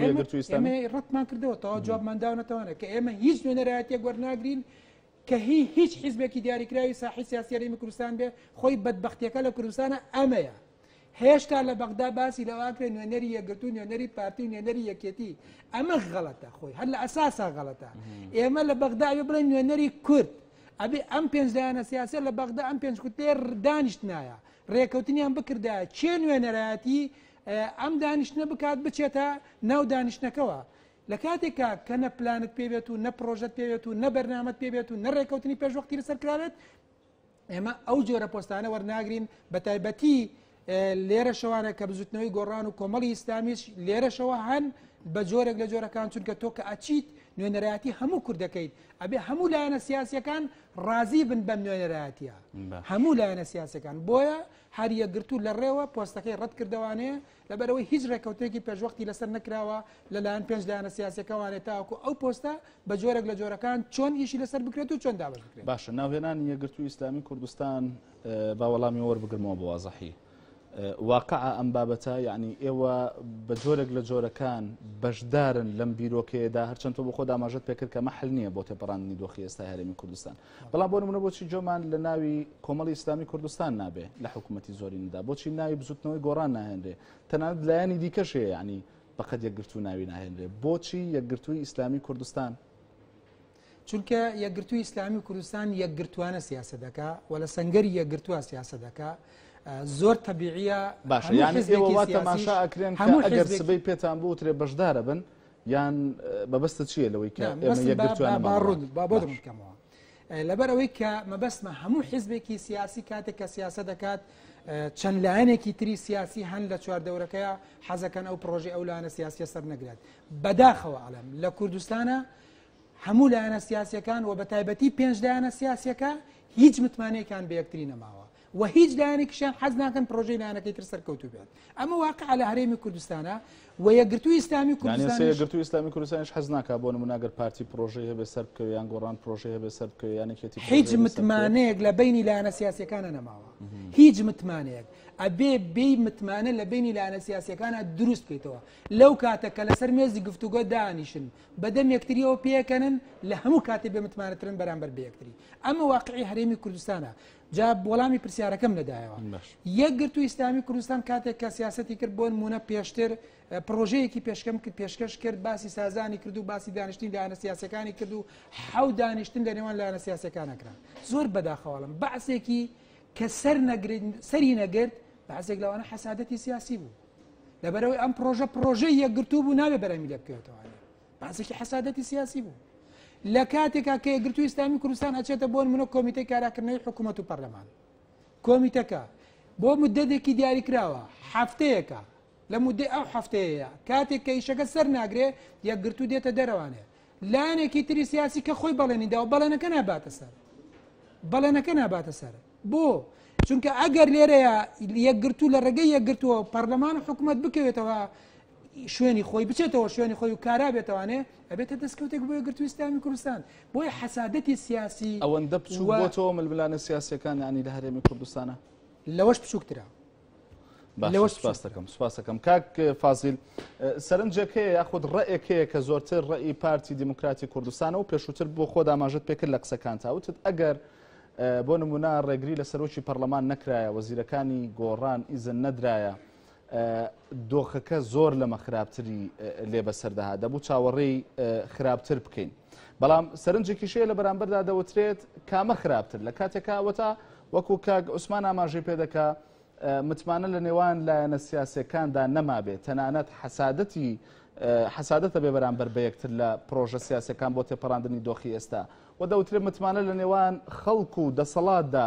ئێمە ڕەتمان کردەوە تەوا جوابمان داونەتەوانێت کە ئێمە هیچ نوێنەرایەتێک وەرناگرین کە هی هیچ حیزبێکی دیاریکراوی ساحەی سیاسی هەرێمی کوردستان بێ خۆی بەدبەختیەکە لە کوردستانە ئەمەیە هێشتا لە بەغدا باسی لەواکرێ نوێنەری یەکگرتو نوێنەری پارتی و نوێنەری یەکێتی ئەمە غەڵەتە خۆی هەر لە ئەساسا غەڵەتە ئێمە لە بەغدا ئەوێ بڵێن نوێنەری کورد ئەبێ ئەم پێنج لایەنە سیاسە لە بەغدا ئەم پێنج کوتێ دانیشتنایە ڕێکەوتنیان بکردە چێ نوێنەرایەتی ئەم دانیشتە بکات بچێتە ناو دانیشتەکەەوە لە کاتێکا کە نە پلانت پێ بێت و نە پرۆژەت پێ بێت و نە بەرنامەت پێ بێت و نە ڕێکەوتنی پێشوەختی لەسەر کرابێت ئێمە ئەو جۆرە پۆستانە وەرناگرین بە تایبەتی لێرە شەوانە کە بزوتنەوەی گۆڕان و کۆمەڵی ئیسلامیش لێرەشەوە هەن بە جۆرێک لە جۆرەکان چونکە تۆ کە ئەچیت نوێنەرایەتی هەموو کوردەکەیت ئەبێ هەموو لایەنە سیاسەکان ڕازی بن بەم نوێنەرایەتە هەموو لایەنە سیاسەکان بۆیە هەریەکگرتو لە ڕێوە پۆستەکەی ڕەت کردوانەیە لەبەرئەوەی هیچ رێککەوتنێکی پێشوەختی لەسەر نەکراوە لەلایەن پێنج لایەنە سیاسیەکە وانێ تاوەکو ئەو پۆستە بە جۆرێک لە جۆرەکان چۆن ئیشی لەسەر بکرێت و چۆن دابش بکرێت باشە ناوهێنانی یەکگرتوو ئیسلامی کوردستان با وەڵامی وەربگرمەوە بە وازەحی واقع ئەم بابەتە یعنی ئێوە بە جۆرێک لە جۆرەکان بەشدارن لەم بیرۆکەیەدا هەرچەند تۆ بۆ خۆ داماژت پێکرد کە مەحل نییە بۆ تێپەڕاندنی دۆخی ئێستا هەرێمی کوردستان بەڵام بۆ نمونە بۆچی جۆمان لە ناوی کۆمەڵی ئیسلامی کوردستان نابێ لە حکوومەتتی زۆریندا بۆچی ناوی بزوتنەوەی گۆڕان ناهێنرێ تەنانەت لایەنی دیکەشێ ینی بەقەت یەکگرتو ناوی ناهێنرێ بۆچی یەکگرتووی ئیسلامی کوردستان چونکە یەکگرتووی ئیسلامی و کوردستان یەکگرتوانە سیاسە دەکا و لە سنگەری یەکگرتووە سیاسە دەکا زۆر تەبیعە باشە یان تەماشا ئەکرێن هەموو سبەی پێتان بوترێ بەشدارە بن یان مەبەستت چییە لەوەی کە ئێمە یەکگرتووانە با ڕوون با بۆ دروست بکەمەوە لەبەر ئەوەی کە مەبەستمە هەموو حیزبێکی سیاسی کاتێک کە سیاسە دەکات چەند لایەنێکی تری سیاسی هەن لە چواردەورەکەیە حەزەکەن ئەو پرۆژی ئەو لاەنە سیاسیە سەر نەگرێت بەداخەوە ئەڵێم لە کوردستانە هەموو لایەنە سیاسەکان و بە تایبەتی پێنج لایەنە سیاسەکە هیچ متمانەیەکان بە یەکتری نەماوە وە هیچ لایەنێکیشیان حەز ناکەن پرۆژەی لایەنەکەی تر سەرکەوتوو بێت ئەمە واقع لە هەرێمی کوردستانە و یەکگرتووی ئیسلامی کوردستان یانێ یەکگرتووی ئیسلامی کوردستانیش حەز ناکا بۆ نموونە گەر پارتی پرۆژەی هەبێ سەر بکەوێ یان گۆڕان پرۆژەی هەبێ سەر بکەوێ یانێکێتی هیچ متمانەیەک لە بینی لایەنە سیاسەکانە نەماوە هیچ متمانەیەک ئەبێ بێ متمانە لە بینی لایەنە سیاسەکانە دروست بکەیتەوە لەو کاتە کە لەسەر مێزی گفتوگۆ دانیشن بەدەم یەکتریەوە پێکەنن لە هەموو کاتی بێ متمانەترن بەرامبەر بە یەکتری ئەمە واقعی هەرێمی کوردستانە جا وەڵامی پرسیارەکەم نەدایەوە یەک گرتو ئیسلامی کوردستان کاتێک کە سیاستی کرد بۆن مونە پێشتر پرۆژەیەکی پێشکەم کرد پێشکەش کرد باسی سازانی کرد و باسی دانیشتنی دایانە سیاسەکانی کرد و حەو دانیشتن لە نێوان لایەنە سیاسەکانەکران زۆر بەداخەواڵم بەعسێکی کە سەر نەگرن سەری نەگرت بەعسێک لەوانە حەسادەتی سیاسی بوو لەبەرەوەی ئەم پرۆژە پرۆژەی یەکگرتوو بوو ناوێ بەرەمی لێ بکەوێتەوە باسێکی حسادەتی سیاسی بوو لە کاتێکا کە یەکگرتووی ئیسلامی کوردستان ئەچێتە بۆن منە کۆمیتەی کاراکردنەوەی حکوومەت و پەرلەمان کۆمیتەکە بۆ مدەدێکی دیاری کراوە هەفتەیەکە لە مدەی ئەو هەفتەیە کاتێک کە ئیشەکە سەر ناگرێ یەکگرتوو دێتە دەرەوانێ لایەنێکی تری سیاسی کە خۆی بەڵێنیدا و بەڵێنەکە ناباتە سەر بەڵێنەکە ناباتە سەر بۆ چونکە ئەگەر لێرەیە یەکگرتوو لە ڕێگەی یەکگرتووە پەرلەمان و حکوومەت بکەوێتەوە شوێنی خۆی بچێتەوە شوێنی خۆی و کارا بێتوانێ ئەبێتە دەستکەوتێک بۆ گرتوی ئسلامی کوردستان بۆی حەسادەتی سیاسی ئەوەندە بچووەوە ململانە سیاسەکان ینی لە هەرێمی کوردستانە لەوەش بچووکترا لەوە سپاستەکەم سپاسەکەم کاک فازیل سەرنجەکەی یاخود ڕێکەیە کە زۆرتر ڕێی پارتی دیموکراتی کوردستانە و پێشووتر بۆ خۆ داماژت پێکرد لە قسەکان تاوتت ئەگەر بۆ نمونە ڕێگری لە سەرۆکی پەرلەمان نەکرایە وەزیرەکانی گۆڕان ئیزن نەدرایە دۆخەکە زۆر لەمە خراپتری لێ بەسەر دەهات دەبوو چاوەڕێی خراپتر بکەین بەڵام سەرنجێکیشەیە لە بەرامبەردا دەوترێت کامە خراپتر لە کاتێکاوەتا وەکو کاک عوسمان ئاماژەی پێدەکە متمانە لە نێوان لایەنە سیاسەکاندا نەمابێت تەنانەت حەسادەتی حەسادەتە بێ بەرامبەر بە یەکتر لە پرۆژە سیاسەکان بۆ تێپەڕاندنی دۆخی ئێستا و دەوترێت متمانە لە نێوان خەڵکو و دەسەڵاتدا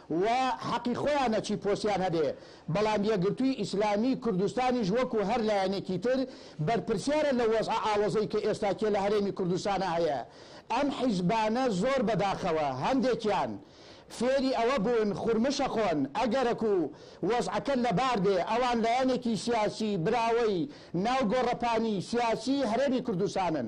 و حەقی خۆیانە چی پۆستیان هەبێ، بەڵام یەکگرتووی ئیسلامی کوردستانیش وەکوو هەر لایەنێکی تر بەرپرسیارە لە وەزعە ئاوەزەی کە ئێستاکیە لە هەرێمی کوردستانا هەیە. ئەم حیزبانە زۆر بەداخەوە هەندێکیان فێری ئەوە بوون خورمە شەقۆن، ئەگەرەکو وەزعەکە لەبار بێ ئەوان لایەنێکی سیاسی براوەی ناو گۆڕەپانی سیاسی هەرێمی کوردستانن.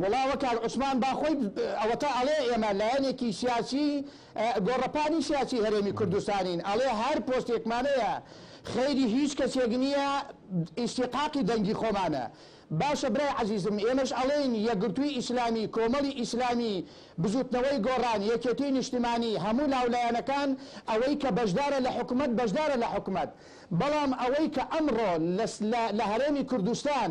وەڵا وە کاک عوسمان با خۆی ئەوەتا ئەڵێ ئێمە لایەنێکی سیاسی گۆڕەپانی سیاسی هەرێمی کوردستانین ئەڵێ هەر پۆستێکمانەیە خەیری هیچ کەسێک نییە ئیستیقاقی دەنگی خۆمانە باشە برای عەزیزم ئێمەش ئەڵێین یەکگرتووی ئیسلامی کۆمەڵی ئیسلامی بزوتنەوەی گۆڕان یەکێتی نیشتمانی هەموو لاولایەنەکان ئەوەی کە بەشدارە لە حکومەت بەشدارە لە حکومەت بەڵام ئەوەی کە ئەمڕۆ لە لە هەرێمی کوردستان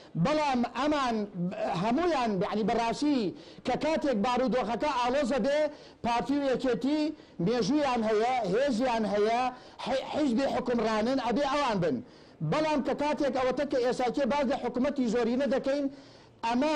بەڵام ئەمان هەموویان یانی بەڕاستی کە کاتێک بارودۆخەکە ئاڵۆزە بێ پارتی و یەکێتی مێژوویان هەیە هێزیان هەیە حیزبی حوکمڕانن ئەبێ ئەوان بن بەڵام کە کاتێک ئەوەتە کە ئێساکێ باس لە حکومەتی زۆرینە دەکەین ئەمە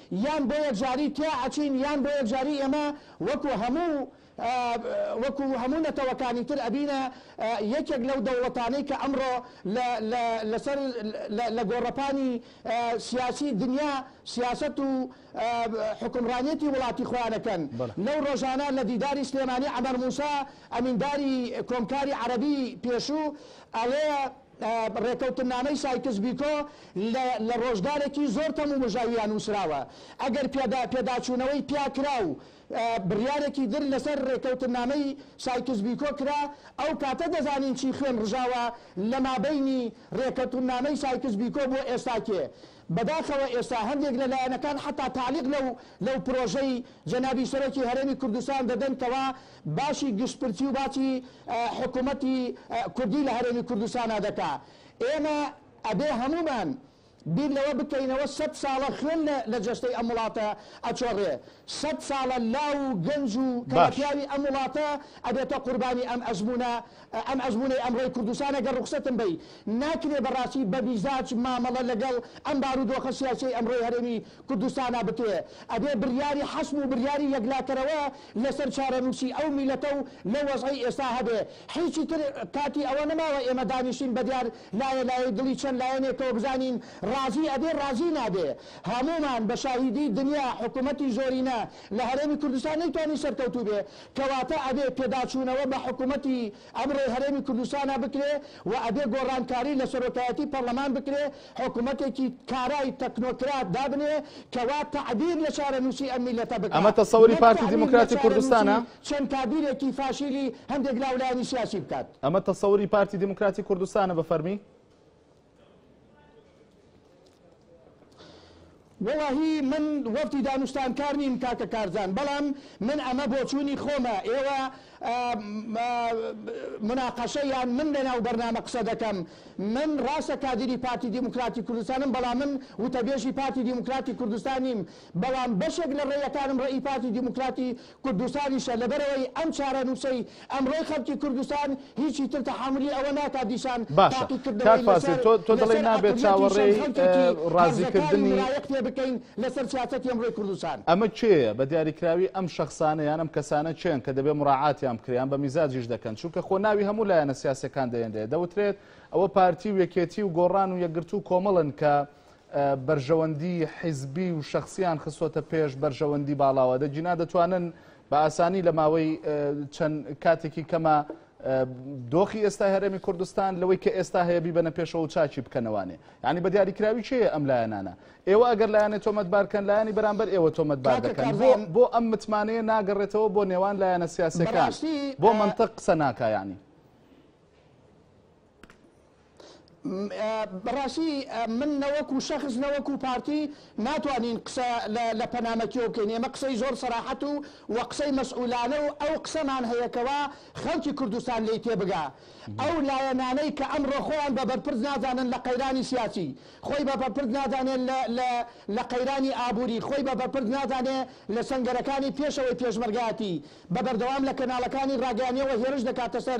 یان بۆ یەکجاری تیا ئەچین یان بۆ یەکجاری ئێمە وەکو هەموو وەکو هەموو نەتەوەکانی تر ئەبینە یەکێک لەو دەوڵەتانەی کە ئەمڕۆ لە لە لەسەر لە گۆڕەپانی سیاسی دنیا سیاسەت و حوکمڕانیەتی وڵاتی خۆیان ئەکەن بەڵێ. لەو ڕۆژانە لە دیداری سلێمانی عەمەر موسا ئەمینداری کۆمکاری عەرەبی پێشوو ئەڵێ، ڕێکەوتننامەی سایکس بیکۆ لە ڕۆژگارێکی زۆر تەم و مژاوییا نووسراوە، ئەگەر پێداچوونەوەی پیا کرا و بڕیارێکی در لەسەر ڕێکەوتننامەی سایکس بیکۆ کرا، ئەو کاتە دەزانین چی خوێن ڕژاوە لە مابەینی ڕێکەوتننامەی سایکس بیکۆ بۆ ئێستاکێ. بەداخەوە ئێستا هەندێک لە لایەنەکان حەتا تالیق لەو پرۆژەی جەنابی سەرۆکی هەرێمی کوردستان دەدەن کەوا باشی گشت پرسی و باسی حکومەتی کوردی لە هەرێمی کوردستانا دەکا ئێمە ئەبێ هەموومان بیر لەوە بکەینەوە سەد ساڵە خوێن لە جەستەی ئەم وڵاتە ئەچۆڕێ سەد ساڵە لاو و گەنج و کەڵەپیاوی ئەم وڵاتە ئەبێتە قوربانی ئەم ئەزموونە ئە ئەم ئەزمونەی ئەمڕۆی کوردستانە گەر ڕوخسەتم بەی ناکرێ بە ڕاستی بە میزاج مامەڵە لە گەڵ ئەم بارودۆخە سیاسیەی ئەمڕۆی هەرێمی کوردستانا بکرێ ئەبێ بریاری حەسم و بریاری یەکلا کەرەوە لە سەر چارەنوسی ئەو میلەتە و لەو وەزعەی ئێستا هەبێ حیچی تر کاتی ئەوە نەماوە ئێمە دانیشین بە دیار لایە لایەی دڵی چەند لایەنێکەوە بزانین ڕازی ئەبێ ڕازی نابێ هەمومان بە شاهیدی دنیا حکومەتی زۆرینە لە هەرێمی کوردستان نەیتوانی سەرکەوتو بێ کەواتە ئەبێ پێداچوونەوە بە حکوومەتی ئەمڕۆی هەرێمی کوردستانا بکرێ و ئەبێ گۆڕانکاری لە سەرۆکایەتیی پەڕڵەمان بکرێ، حکوومەتێکی کارای تەکنۆکرات دابنێ کە وا تەعبیر لە چارەنووسی ئەم میللەتە بکا، ئەمە تەسەوری نەک پارتی تەعبیر لە دیموکراتی چارەنووسی کوردستانە؟ چەند کادیرێکی فاشیلی هەندێک لاولایەنی سیاسی بکات. ئەمە تەسەوری پارتی دیموکراتی کوردستانە بە فەرمی؟ وەڵاهی من وەفدی دانوستانکار نیم کاکە کارزان بەڵام من ئەمە بۆچوونی خۆمە ئێوە مناقەشە یان من لەناو بەرنامە قسە دەکەم من ڕاستە کادری پارتی دیموکراتی کوردستانم بەڵام من وتەبێژی پارتی دیموکراتی کوردستان نیم بەڵام بەشێک لە ڕێیەکانم ڕێی پارتی دیموکراتی کوردستانیشە، لەبەرئەوەی ئەم چارەنووسەی ئەمڕۆی خەڵکی کوردستان هیچی تر تەحەمولی ئەوە ناکات دیسان باشە کاک تاقیکردنەوەی فازیل لەسەر تۆ تۆ دەڵێی لەسەر نابێت عەقڵیەتی چاوەڕێی چەند خەڵکێکی هەرزەکاری و ڕازیکردنی ملایەخ پێ بکەین لەسەر سیاسەتی ئەمڕۆی کوردستان. ئەمە کێیە بە دیاریکراوی ئەم شەخسانە یان ئەم کەسانە کێن کە دەبێ مراعاتیان بکرێ یان بە میزاجیش دەکەن چونکە خۆ ناوی هەموو لایەنە سیاسیەکان دەهێنرێ دەوترێت ئەوە پارتی و یەکێتی و گۆڕان و یەکگرتوو و کۆمەڵن کە بەرژەوەندی حیزبی و شەخسییان خستۆتە پێش بەرژەوەندی باڵاوە دەگینا دەتوانن بە ئاسانی لە ماوەی چەند کاتێکی کەمە دۆخی ئێستای هەرێمی کوردستان لەوەی کە ئێستا هەیە بیبەنە پێشەوە و چاچی بکەنەوانێ ینی بە دیاریکراوی چێ ئەم لایەنانە ئێوە ئەگەر لایەنێ تۆمەتبارکەن لایانی بەرامبەر ئێوە تۆمەتبار دەکەن بۆ ئەم متمانەیە ناگەڕێتەوە بۆ نێوان لایەنە سیاسەکان بۆ منطق قسە ناکایانی بەڕاستی من نەوەکو شەخس نەوەکو پارتی ناتوانین قسە لە پەنامەکیەوە بکەین ئێمە قسەی زۆر سەراحەت و وە قسەی مەسئولانە و ئەو قسەمان هەیە کەوا خەڵکی کوردستان لێی تێبگا ئەو لایەنانەی کە ئەمڕۆ خۆیان بە بەرپرس نازانن لە قەیرانی سیاسی خۆی بە بەرپرس نازانێن لە قەیرانی ئابوری خۆی بە بەرپرس نازانێ لە سەنگەرەکانی پێشەوەی پێشمەرگایەتی بە بەردەوام لە کەناڵەکانی ڕاگەیانیەوە هێرش دەکاتە سەر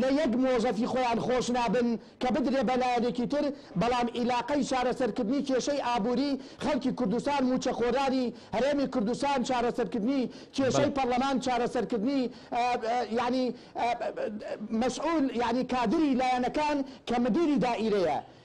لە یەک مۆزەفی خۆیان خۆش نابن کە بدرێ بە لایەنێکی تر، بەڵام ئیلاقەی چارەسەرکردنی کێشەی ئابووری خەڵکی کوردستان مووچەخۆرانی هەرێمی کوردستان چارەسەرکردنی کێشەی پەڕلەمان چارەسەرکردنی یانی مەسئول یانی کادری لایەنەکان کە مدیری دائیرەیە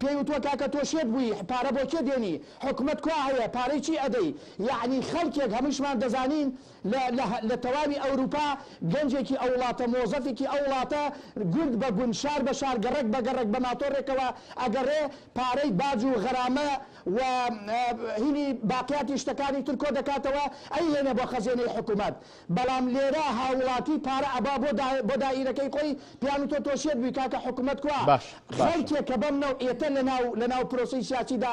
پێی وتوە کاکە تۆ شێت بووی پارە بۆ کێ دێنی حکومەت کوا هەیە پارەی چی ئەدەی یەعنی خەلکێک هەمووشمان دەزانین لە لە لە تەواوی ئەوروپا گەنجێکی ئەو وڵاتە مۆزەفێکی ئەو وڵاتە گوند بە گوند شار بە شار گەڕەک بە گەڕەک بە ماتۆڕێکەوە ئەگەڕێ پارەی باج و غەرامە و هینی باقیاتی شتەکانی تر کۆ دەکاتەوە ئەیهێنێ بۆ خەزێنەی حکومەت بەڵام لێرە هاووڵاتی پارە ئەبا بۆ دا بۆ دائیرەکەی خۆی پێیان وتوە تۆ شێت بووی کاکە حکومەت کوا باش باشە. خەڵکێک کە بەم نەوعیەتە لەناو لەناو پرۆسەی سیاسی دا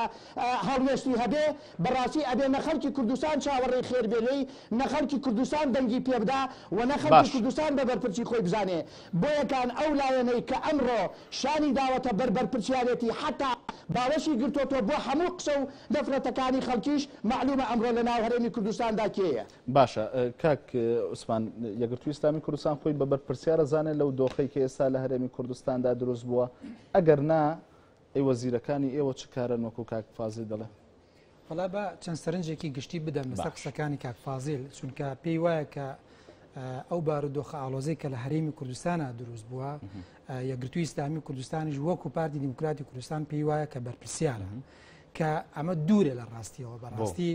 هەڵوێستی هەبێ بەڕاستی ئەبێ نە خەڵکی کوردستان چاوەڕێی خێر بێ لێی نە خەڵکی کوردستان دەنگی پێ بدا و نە خەڵکی باش. کوردستان بە بەرپرچی خۆی بزانێ بۆیە کان ئەو لایەنەی کە ئەمڕۆ شانی داوەتە بەر بەرپرچیارێتی حەتا باوەشی گرتۆتۆ بۆ حەموو قسە و نەفرەتەکانی خەڵکیش مەعلوومە ئەمڕۆ لەناو هەرێمی کوردستان دا کێیە. باشە کاک عوسمان یەگرتوو ئسلامی کوردستان خۆی بە بەرپرسیارە زانێت لەو دۆخی کە ئێستا لە هەرێمی کوردستاندا دروست بووە ئەگەر نا ئەی وەزیرەکانی ئێوە چ کارن وەکو کاک فازی دەڵێ بەڵا بە چەند سەرنجێکی گشتی بدەم لەسەر قسەکانی کاک فازیل چونکە پێی وایە کە ئەو بارودۆخە ئاڵۆزی کە لە هەرێمی کوردستانە دروست بووە یەگرتووی ئسلامی کوردستانیش وەکو پارتی دیموکراتی کوردستان پێی وایە کە بەرپسیارە کە ئەمە دوورە لە ڕاستیەوە بەڕاستی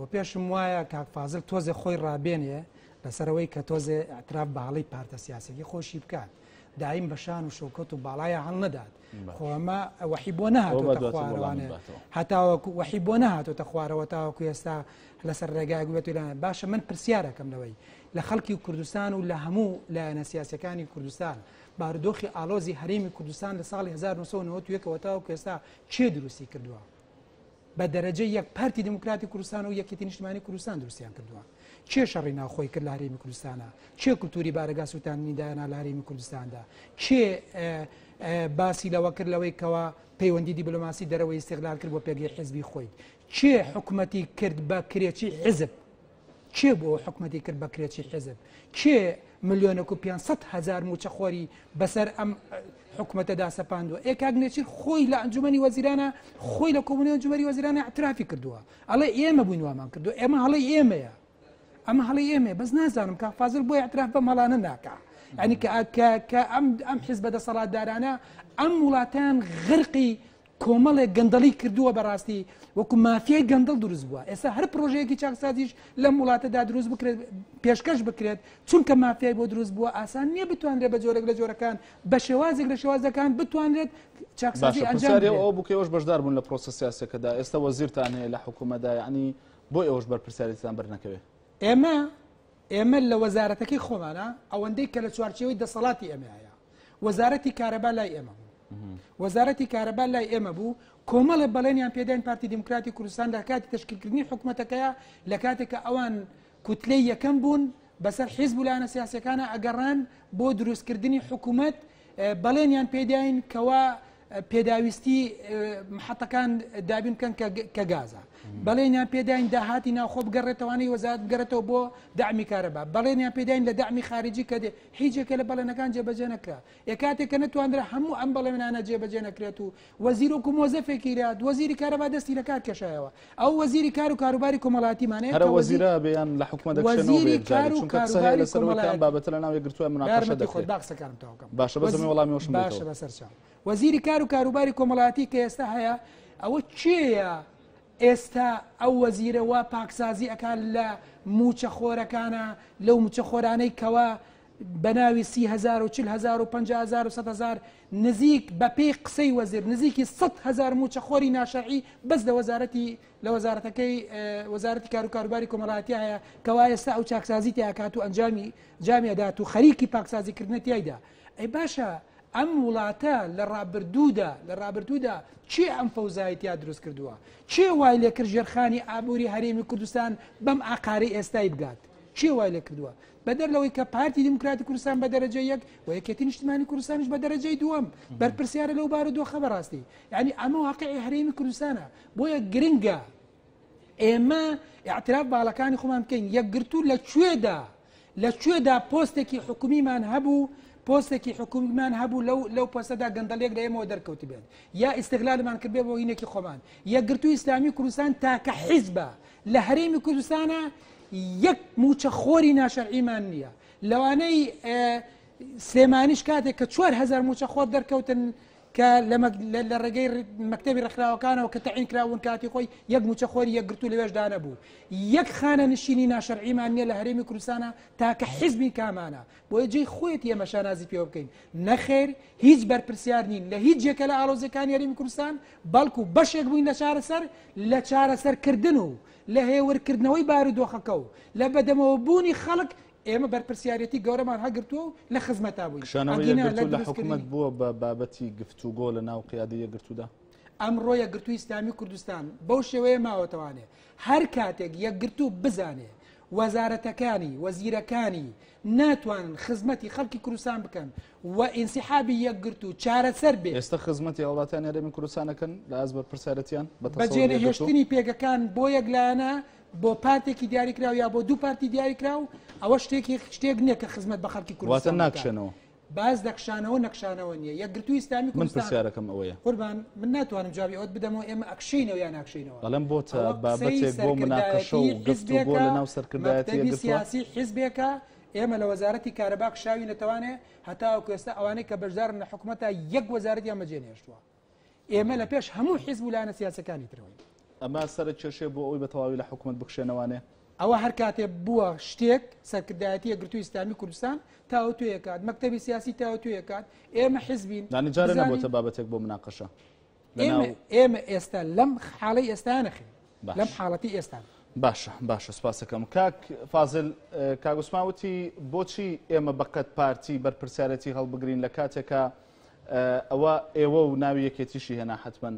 و پێشم وایە کاک فازل تۆزێ خۆی ڕابێنێ لەسەرەوەی کە تۆزێ ئەتراف بە هەڵی پارتە سیاسەکی خۆشی بکات دایم بە شان و شەوکەت و باڵایە هەڵ نەدات خۆمە وەحی بۆ نهاتوە خوارەوانێ هەتاوەکو وەحی بۆ نهاتۆتە خوارەوە تاوەکو ئێستا لەسەر ڕێگای گوێتیلانە باشە من پرسیارەکەم لەوەی لە خەڵکی کوردستان و لە هەموو لایەنە سیاسەکانی کوردستان بارودۆخی ئالۆزی هەرێمی کوردستان لە ساڵی 1990 توێکەوەتاوە کوێستا چێ دروستی کردووە بە دەرەجە یەک پارتی دیموکراتی کوردستان و یەکێتی نیشتمانی کوردستان دروستیان کردووە کێ شەڕی ناوخۆی کرد لە هەرێمی کوردستانە چێ کللتوری بارەگا سووتاننی داینا لە هەرێمی کوردستاندا کێ باسی لەوە کرد لەوەی کەەوە پەیوەندی دیبلوماسی دەرەوەی استغلال کرد بۆ پێگەی حزبی خۆی چێ حکوومەتی کرد بە کرێچی حزب کێ بوو ئەو حکومەتی کرد بە کرێچی حیزب؟ کێ ملیۆنەک و پێنج سەد هەزار مووچەخۆری بەسەر ئەم حکومەتەدا سەپاندووە ئێ کاک نێچیر خۆی لە ئەنجومەنی وەزیرانە خۆی لە کۆمونی ئەنجومەری وەزیرانە اعترافی کردووە ئەڵێ ئێمە بووین وامان کردو ئێمە هەڵی ئێمەیە ئەمە هەڵی ئێمە بەس نازانم کاک فازل بۆ اعتراف بەم هەڵانە ناکا ینی کە ئەم ئەم حیزبە دەسەڵاتدارانە ئەم وڵاتان غرقی کۆمەڵێک گەندەڵی کردووە بەڕاستی وەکو مافیای گەندەڵ دروست بووە ئێستا هەر پرۆژەیەکی چاکسازیش لەم وڵاتەدا دروست بکرێت پێشکەش بکرێت چونکە مافیای بۆ دروست بووە ئاسان نییە بتوانرێت بە جۆرەك لە جۆرەکان بە شێوازێک لە شێوازەکان بتوانرێت چاکسازی ئەنجام ئەو بکەوەش بەشدار بوون لە پرۆسە سیاسەکەدا ئێستا وەزیرتان هەیە لە حکوومەدا ینی بۆ ئێوەش بەرپرسیارێتان بەرنەکەوێت ئێمە ئێمە لە وەزارەتەکەی خۆمانە ئەوەندەی کە لە چوارچەوەی دەسەڵاتی ئێمە هەیە وەزارەتی کارەبا لای ئێمە بوو وەزارەتی کارەبا لای ئێمە بوو کۆمەڵی بەڵێنیان پێداین پارتی دیموکراتی کوردستان لە کاتی تشکیلکردنی حکوومەتەکەیە لە کاتێکە ئەوان کوتلەی یەکەم بوون بەسەر حیزب ولایەنە سیاسەکانە ئەگەڕان بۆ دروستکردنی حکوومەت بەڵێنیان پێداین کەوا پێداویستی محەتەکان دابین بکەن کە گازە بەڵێنیان پێداین داهاتی ناوخۆ بگەڕێتەوانی وەزات بگەرێتەوە بۆ دامی کارەبا بەڵێنیان پێداین لە دامی خارجی کە دێ هیچێکە لە بەڵێنەکان جێبەجێ نەکرا ئێکاتێک کە نتواندرا هەموو ئەم بەڵێنانە جێبەجێ نەکرێت و وەزیرو کومۆزەفێکی رات وەزیری کارەبا دەستی لە کار کێشایەوە ئەو وەزیری کارو کاروباری کۆمەڵاتیمانەیە هەرە وەزیرە بێ یان لە حکومە دەکشێنەوە بێ جاری چونکە قسە هەیە لەسەر ئەوەی کام بابەتە لە ناو یەکگرتووە مناقەشە دەکرێت با قسەکانم تەواو کەم باشە بەس دەمەوێ وەڵامی ئەوشم بدەیتەوە باشە بەسەر چاو وەزیری کارو کاروباری کۆمەڵاتی کە ئێستا هەیە ئەوە کێیە ئێستا ئەو وەزیرەوە پاکسازی ئەکات لە موچە خۆرەکانە لەو موچە خۆرانەی کەوا بەناوی سیهزار و چهزار و پهزار و سەهزار نزیک بەپێی قسەی وەزیر نزیکی سەد هەزار مووچەخۆری ناشەرعی بەس لە وەزارەتی لە وەزارەتەکەی وەزارەتی کار و کاروباری کۆمەڵاتی هەیە کەوا ئێستا ئەو چاکسازی تیاکات و ئەنجامی جامیدات و خەریکی پاکسازیکردنە تایدا ئەی باشە ئەم وڵاتە لە ڕابردوودا لە ڕابردوودا چێ ئەم فەوزایەتیا دروست کردووە چێ وای لێکرد ژێرخانی ئابووری هەرێمی کوردستان بەم ئاقاری ئێستای بگات چێ وای لێ کردووە بەدەر لەوەی کە پارتی دیموکراتی کوردستان بە دەرەجە یەک و یەکێتی نیشتمانی کوردستانش بە دەرەجەی دووەم بەرپرسیارە لەو بار و دۆخە بەڕاستی یعنی ئەمە واقعی هەرێمی کوردستانە بۆیە گرنگە ئێمە اعتراف باڵەکانی خۆمان بکەین یەکگرتو لە کوێدا لە کوێدا پۆستێکی حکومیمان هەبوو پۆستێکی حکومیمان هەبوو لەو لەو پۆستەدا گەندەلێک لە ئێمەوە دەرکەوت بێت یا ئیسغلالمان کردێ بۆ هینێکی خۆمان یەکگرتو ئیسلامی کوردستان تاکە حیزبە لە هەرێمی کوردستانا یەک موچە خۆری ناشەرعیمان نییە لەوانەی سلێمانیش کاتێک کە 4هزار موچە خۆر دەرکەوتن کە لە ڕێگەی مەکتتەبی ڕخراوەکانەوە کە تەعین کراون کاتی خۆی یەک موچە خۆری یەکگرتو لەوێشدانە بوو یەک خانە نشینی ناشەرعیمان نیە لە هەرێمی کوردستانە تاکە حزبی کامانە بۆیە جێی خۆیت ئێمە شانازی پێوە بکەین نەخێر هیچ بەرپرسیار نین لە هیچ جێکە لە ئالۆزەکانی هەرمی کوردستان بەڵکو بەشێک بووین لە چارەسەر، لە چارەسەرکردن و لە هێورکردنەوەی بارودۆخەکە و لە بەدەمەوە بوونی خەڵک، ئێمە بەرپرسیارێتی گەورەمان هەگرتووە و لە خزمەتا بووین. کشانەوەی یەکگرتوو لە حکومەت بووە بە بابەتی گفتوگۆ لە ناو قیادەی یەکگرتوودا؟ ئەمڕۆ یەکگرتووی ئیسلامی کوردستان بەو شێوەیە ماوەتەوانێ، هەر کاتێک یەکگرتوو بزانێ وەزارەتەکانی، وەزیرەکانی ناتوانن خزمەتی خەڵکی کوردستان بکەن، و ئینسیحابی یەکگرتوو چارەسەر بێ. ئێستا خزمەتی هاوڵاتیانی هەرێمی کوردستان دەکەن لە ئاست بەرپرسیارەتیان بە تەسەڵ بەجێ یەکگرتوو. نەهێشتنی پێگەکان بۆ یەک لایەنە بۆ پارتێکی دیاریکراو یا بۆ دوو پارتی دیاریکراو ئەوە شتێکی شتێک نییە کە خزمەت بە خەڵکی واتە کوردستان بکات. ناکشێنەوە باس دەکشانەوە نەکشانەوە نییە یەکگرتووی ئیسلامی من کوردستان پرسیارەکەم ئەوەیە قوربان من ناتوانم جوابی ئەوەت بدەمەوە ئێمە ئەکشینەوە یا ناکشینەوە بەڵێن بۆتە ئەوە قسەی بابەتێک بۆ مناقەشە و سەرکردایەتی گفتوگۆ لە حزبێکە، ناو سەرکردایەتی مەکتەبی یەکگرتووە سیاسی حزبێکە ئێمە لە وەزارەتی کارەبا کشاوی نەتەوانێ هەتاوەکو ئێستا ئەوانەی کە بەشدارن لە حکومەتە یەک وەزارەتیان بەجێ نێشتووە ئێمە لە پێش هەموو حیزب و لایەنە سیاسەکانی ترەوەین ئەمە سەرە کێشێ بۆ ئەوی بە تەواوی لە حکومەت بکشێنەوانێ ئەوە هەر کاتێ بووە شتێک سەرکردایەتی یەکگرتووی ئیسلامی کوردستان تاوتوێکات مەکتەبی سیاسی تاوتوێکات ئێمە حیزبین نانی جارێ نەبووتە بابەتێک بۆ مناقەشە ئێمە ئێستا لەم حاڵی ئێستا نەخێ لەم حاڵەتی ئێستا باشە باشە سپاسەکەم کاک فازل کاگوسماوتی بۆچی ئێمە بەقەت پارتی بەرپرسیارەتی هەڵبگرین لە کاتێکە ئەوە ئێوە و ناوی یەکێتیشی هێنا حتمما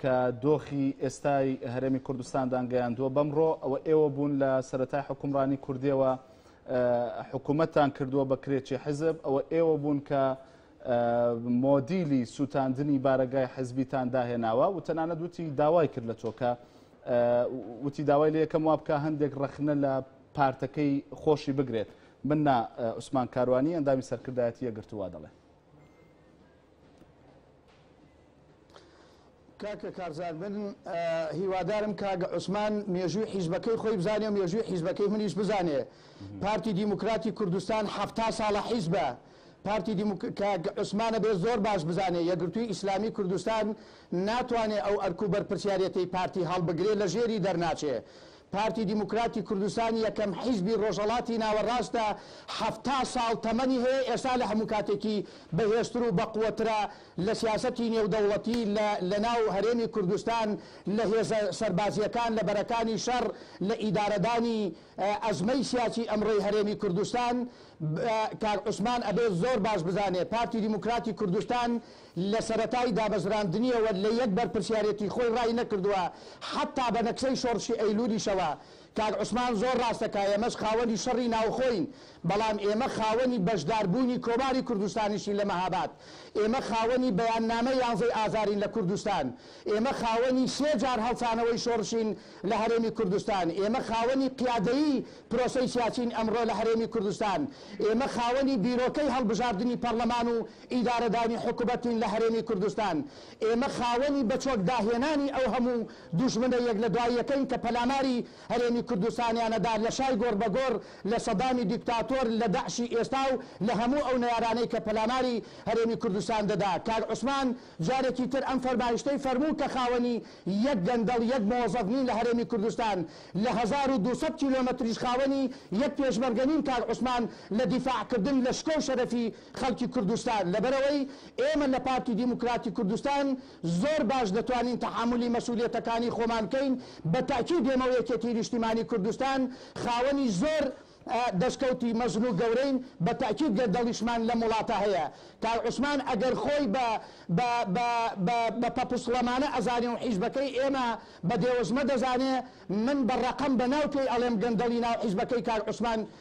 کە دۆخی ئێستای هەرێمی کوردستاندان گەیاندووە بەمڕۆ ئەوە ئێوە بوون لە سەتای حکومڕانی کوردیەوە حکوومەتتان کردووە بە کرێکی حزب ئەوە ئێوە بوون کە مۆدیلی سووتاندنی بارەگای حزبیتان داهێناوە و تەنانەت وتی داوای کرد لە تۆ کە وتی داوای لە یەکەم وابکە هەندێک ڕەخنە لە پارتەکەی خۆشی بگرێت من نا عوسمان کاروانی ئەندامی سەرکردایەتی یەگرتووا دەڵێ کاکە کارزان من هیوادارم کاک عوسمان مێژووی حیزبەکەی خۆی بزانێ و مێژووی حیزبەکەی منیش بزانێ پارتی دیموکراتی کوردستان حەفتا ساڵە حیزبە پارتی کاک عوسمانە بێ زۆر باش بزانێ یەکگرتووی ئیسلامی کوردستان ناتوانێ ئەو ئەرک و بەرپرسیارەتەی پارتی هەڵبگرێ لە ژێری دەرناچێ پارتی دیموکراتی کوردستان یەکەم حیزبی ڕۆژهەڵاتی ناوەڕاستە، حەفتا ساڵ تەمەنی هەیە، ئێستا لە هەموو کاتێکی بەهێزتر و بەقوەترە لە سیاسەتی نێودەوڵەتی، لە لەناو هەرێمی کوردستان، لە هێزە سەربازییەکان، لە بەرەکانی شەڕ، لە ئیدارەدانی ئەزمەی سیاسی ئەمڕۆی هەرێمی کوردستان کاک عوسمان ئەبێت زۆر باش بزانێت پارتی دیموکراتی کوردستان لە سەرەتای دابەزراندنیەوە لە یەک بەرپرسیارێتی خۆی ڕای نەکردووە حەتا بە نەکسەی شۆڕشی ئەیلولیشەوە کاک عوسمان زۆر ڕاستە کا ئێمەش خاوەنی شەڕی ناوخۆین بەڵام ئێمە خاوەنی بەشدار بوونی کۆماری کوردستانیشین لە مەهاباد ئێمە خاوەنی بەیاننامەی یانزەی ئازارین لە کوردستان ئێمە خاوەنی سێ جار هەڵسانەوەی شۆڕشین لە هەرێمی کوردستان ئێمە خاوەنی قیادەیی پرۆسەی سیاسین ئەمڕۆ لە هەرێمی کوردستان ئێمە خاوەنی بیرۆکەی هەڵبژاردنی پەڕلەمان و ئیدارەدانی حکومەتین لە هەرێمی کوردستان، ئێمە خاوەنی بەچۆک داهێنانی ئەو هەموو دوژمنە یەک لە دوای یەکەین کە پەلاماری هەرێمی کوردستانیان ئەدا لە شای گۆڕ بە گۆڕ لە سەدامی دیکتاتۆر لە داعشی ئێستا و لە هەموو ئەو نەیارانەی کە پەلاماری هەرێمی کوردستان دەدا کاک عوسمان جارێکی تر ئەم فەرمایشتەی فەرموو کە خاوەنی یەک گەندەڵ یەک مۆزەف نین لە هەرێمی کوردستان لە هەزار و دوو سەد کیلۆمەتریش خاوەنی یەک پێشمەرگە نین کاک عوسمان لە دیفاع کردن لە شکۆ و شەرەفی خەڵکی کوردستان، لەبەرئەوەی ئێمە لە پارتی دیموکراتی کوردستان زۆر باش دەتوانین تەحەمولی مەسئولیەتەکانی خۆمان بکەین، بە تەئکید ئێمە و یەکێتی نیشتیمانی کوردستان خاوەنی زۆر دەستکەوتی مەزن و گەورەین، بە تەئکید گەردەڵیشمان لەم وڵاتە هەیە. کاک عوسمان ئەگەر خۆی بە بە بە بە بە پەپسڵەمانە ئەزانێ و حیزبەکەی ئێمە بە دێوەزمە دەزانێ، من بە ڕەقەم بە ناو پێی ئەڵێم گەندەڵی ناو حیزبەکەی کاک عوسمان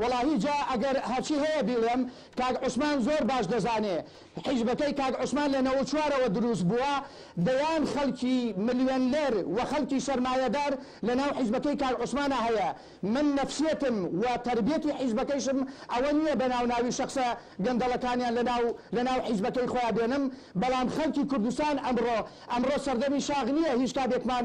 وەڵاهی جا ئەگەر هەرچی هەیە بیڵێم کاک عوسمان زۆر باش دەزانێ حیزبەکەی کاک عوسمان لە نەوەد و چوار ەوە دروست بووە دەیان خەڵکی ملیۆنلەر و خەڵکی سەرمایەدار لە ناو حیزبەکەی کاک عوسمانا هەیە من نەفسیەتم و تەربیەتی حیزبەکەیشم ئەوە نیە بە ناو ناوی شەخسە گەندەڵەکانیان لە ناو لە ناو حیزبەکەی خۆیان بێنم بەڵام خەڵکی کوردستان ئەمڕۆ ئەمڕۆ سەردەمی شاخ نیە هیچ کابێکمان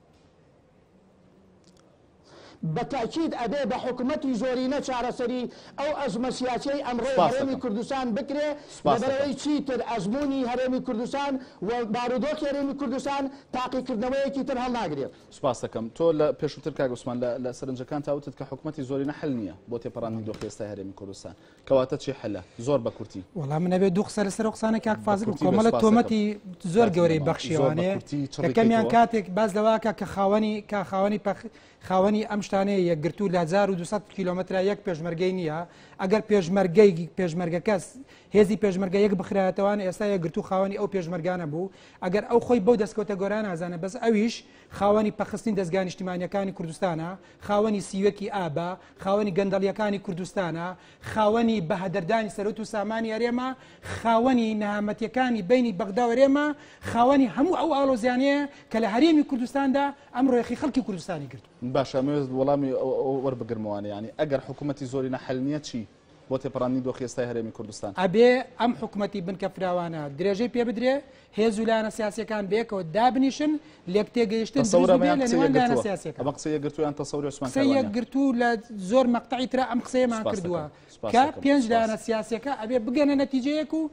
بە تەئکید ئەبێ بە حکومەتی زۆرینە چارەسەری ئەو ئەزمە سیاسیەی ئەمڕۆی هەرێمی کوردستان بکرێ لەبەرئەوەی چیتر ئەزموونی هەرێمی کوردستان و بارودۆخی هەرێمی کوردستان تاقیکردنەوەیەکی تر هەڵناگرێ. سپاست دەکەم. تۆ لە پێشووتر کاک عوسمان لە لە سەرنجەکانتا وتت کە حکومەتی زۆرینە حل نییە بۆ تێپەڕاندنی دۆخی ئێستای هەرێمی کوردستان. کەواتە چی حەلە زۆر بە کورتی وەڵام منەبێ دوو قسە لەسەر قسانە کاک فازل کۆمەڵە تۆمەتی زۆر گەورەی بەخشیوانێ کەمیان کاتێک باز لەواکە کە خاوەنی کا خاوەنی پخ خاوەنی ئەم شتانەیە یەکگرتو لە 1200 کیلومتر یەک پێشمەرگەی نییە ئەگەر پێشمەرگەی پێشمەرگە کەس هێزی پێشمەرگە یەک بخراتەوان ئێستا یەکگرتو خاوەنی ئەو پێشمەرگانە بوو ئەگەر ئەو خۆی بەو دەستکەوتە گۆران نازانە بەس ئەویش خاوەنی پەخستنی دەستگا نیشتیمانیەکانی کوردستانە خاوەنی سیوەکی ئابا خاوەنی گەندەڵیەکانی کوردستانە، خاوەنی بەهەدەردانی سەروەت و سامانی هەرێمە، خاوەنی نەهامەتیەکانی بەینی بەغدا و هەرێمە، خاوەنی هەموو ئەو ئاڵۆزیانەیە کە لە هەرێمی کوردستاندا ئەمڕۆ یەخەی خەڵکی کوردستانی گرتووە. باشە ئەمەوێت وەڵامی ئەوە وەربگرمەوانە یانی ئەگەر حکوومەتی زۆرینە حل نیە چی؟ بۆ تێپەڕاندنی دۆخی ئێستای هەرێمی کوردستان. ئەبێ ئەم حکومەتی بنکە فراوانە درێژەی پێ بدرێ، هێز و لایەنە سیاسییەکان بەیەکەوە دابنیشن، لێکتێگەیشتن دروست تەسەورە ببێ ئەمەیان لە قسەی نێوان لایەنە یەکگرتووە؟ سیاسییەکان. ئەمە قسەی یەکگرتووە یان تەسەوری عوسمان قسەی کاروانیان؟ یەکگرتوو لە زۆر مەقتەعی ترا ئەم قسەیەمان سوپاس کردووە دەکەم، سوپاس کە دەکەم، پێنج سوپاس. لایەنە سیاسییەکە ئەبێ بگەنە نەتیجەیەک و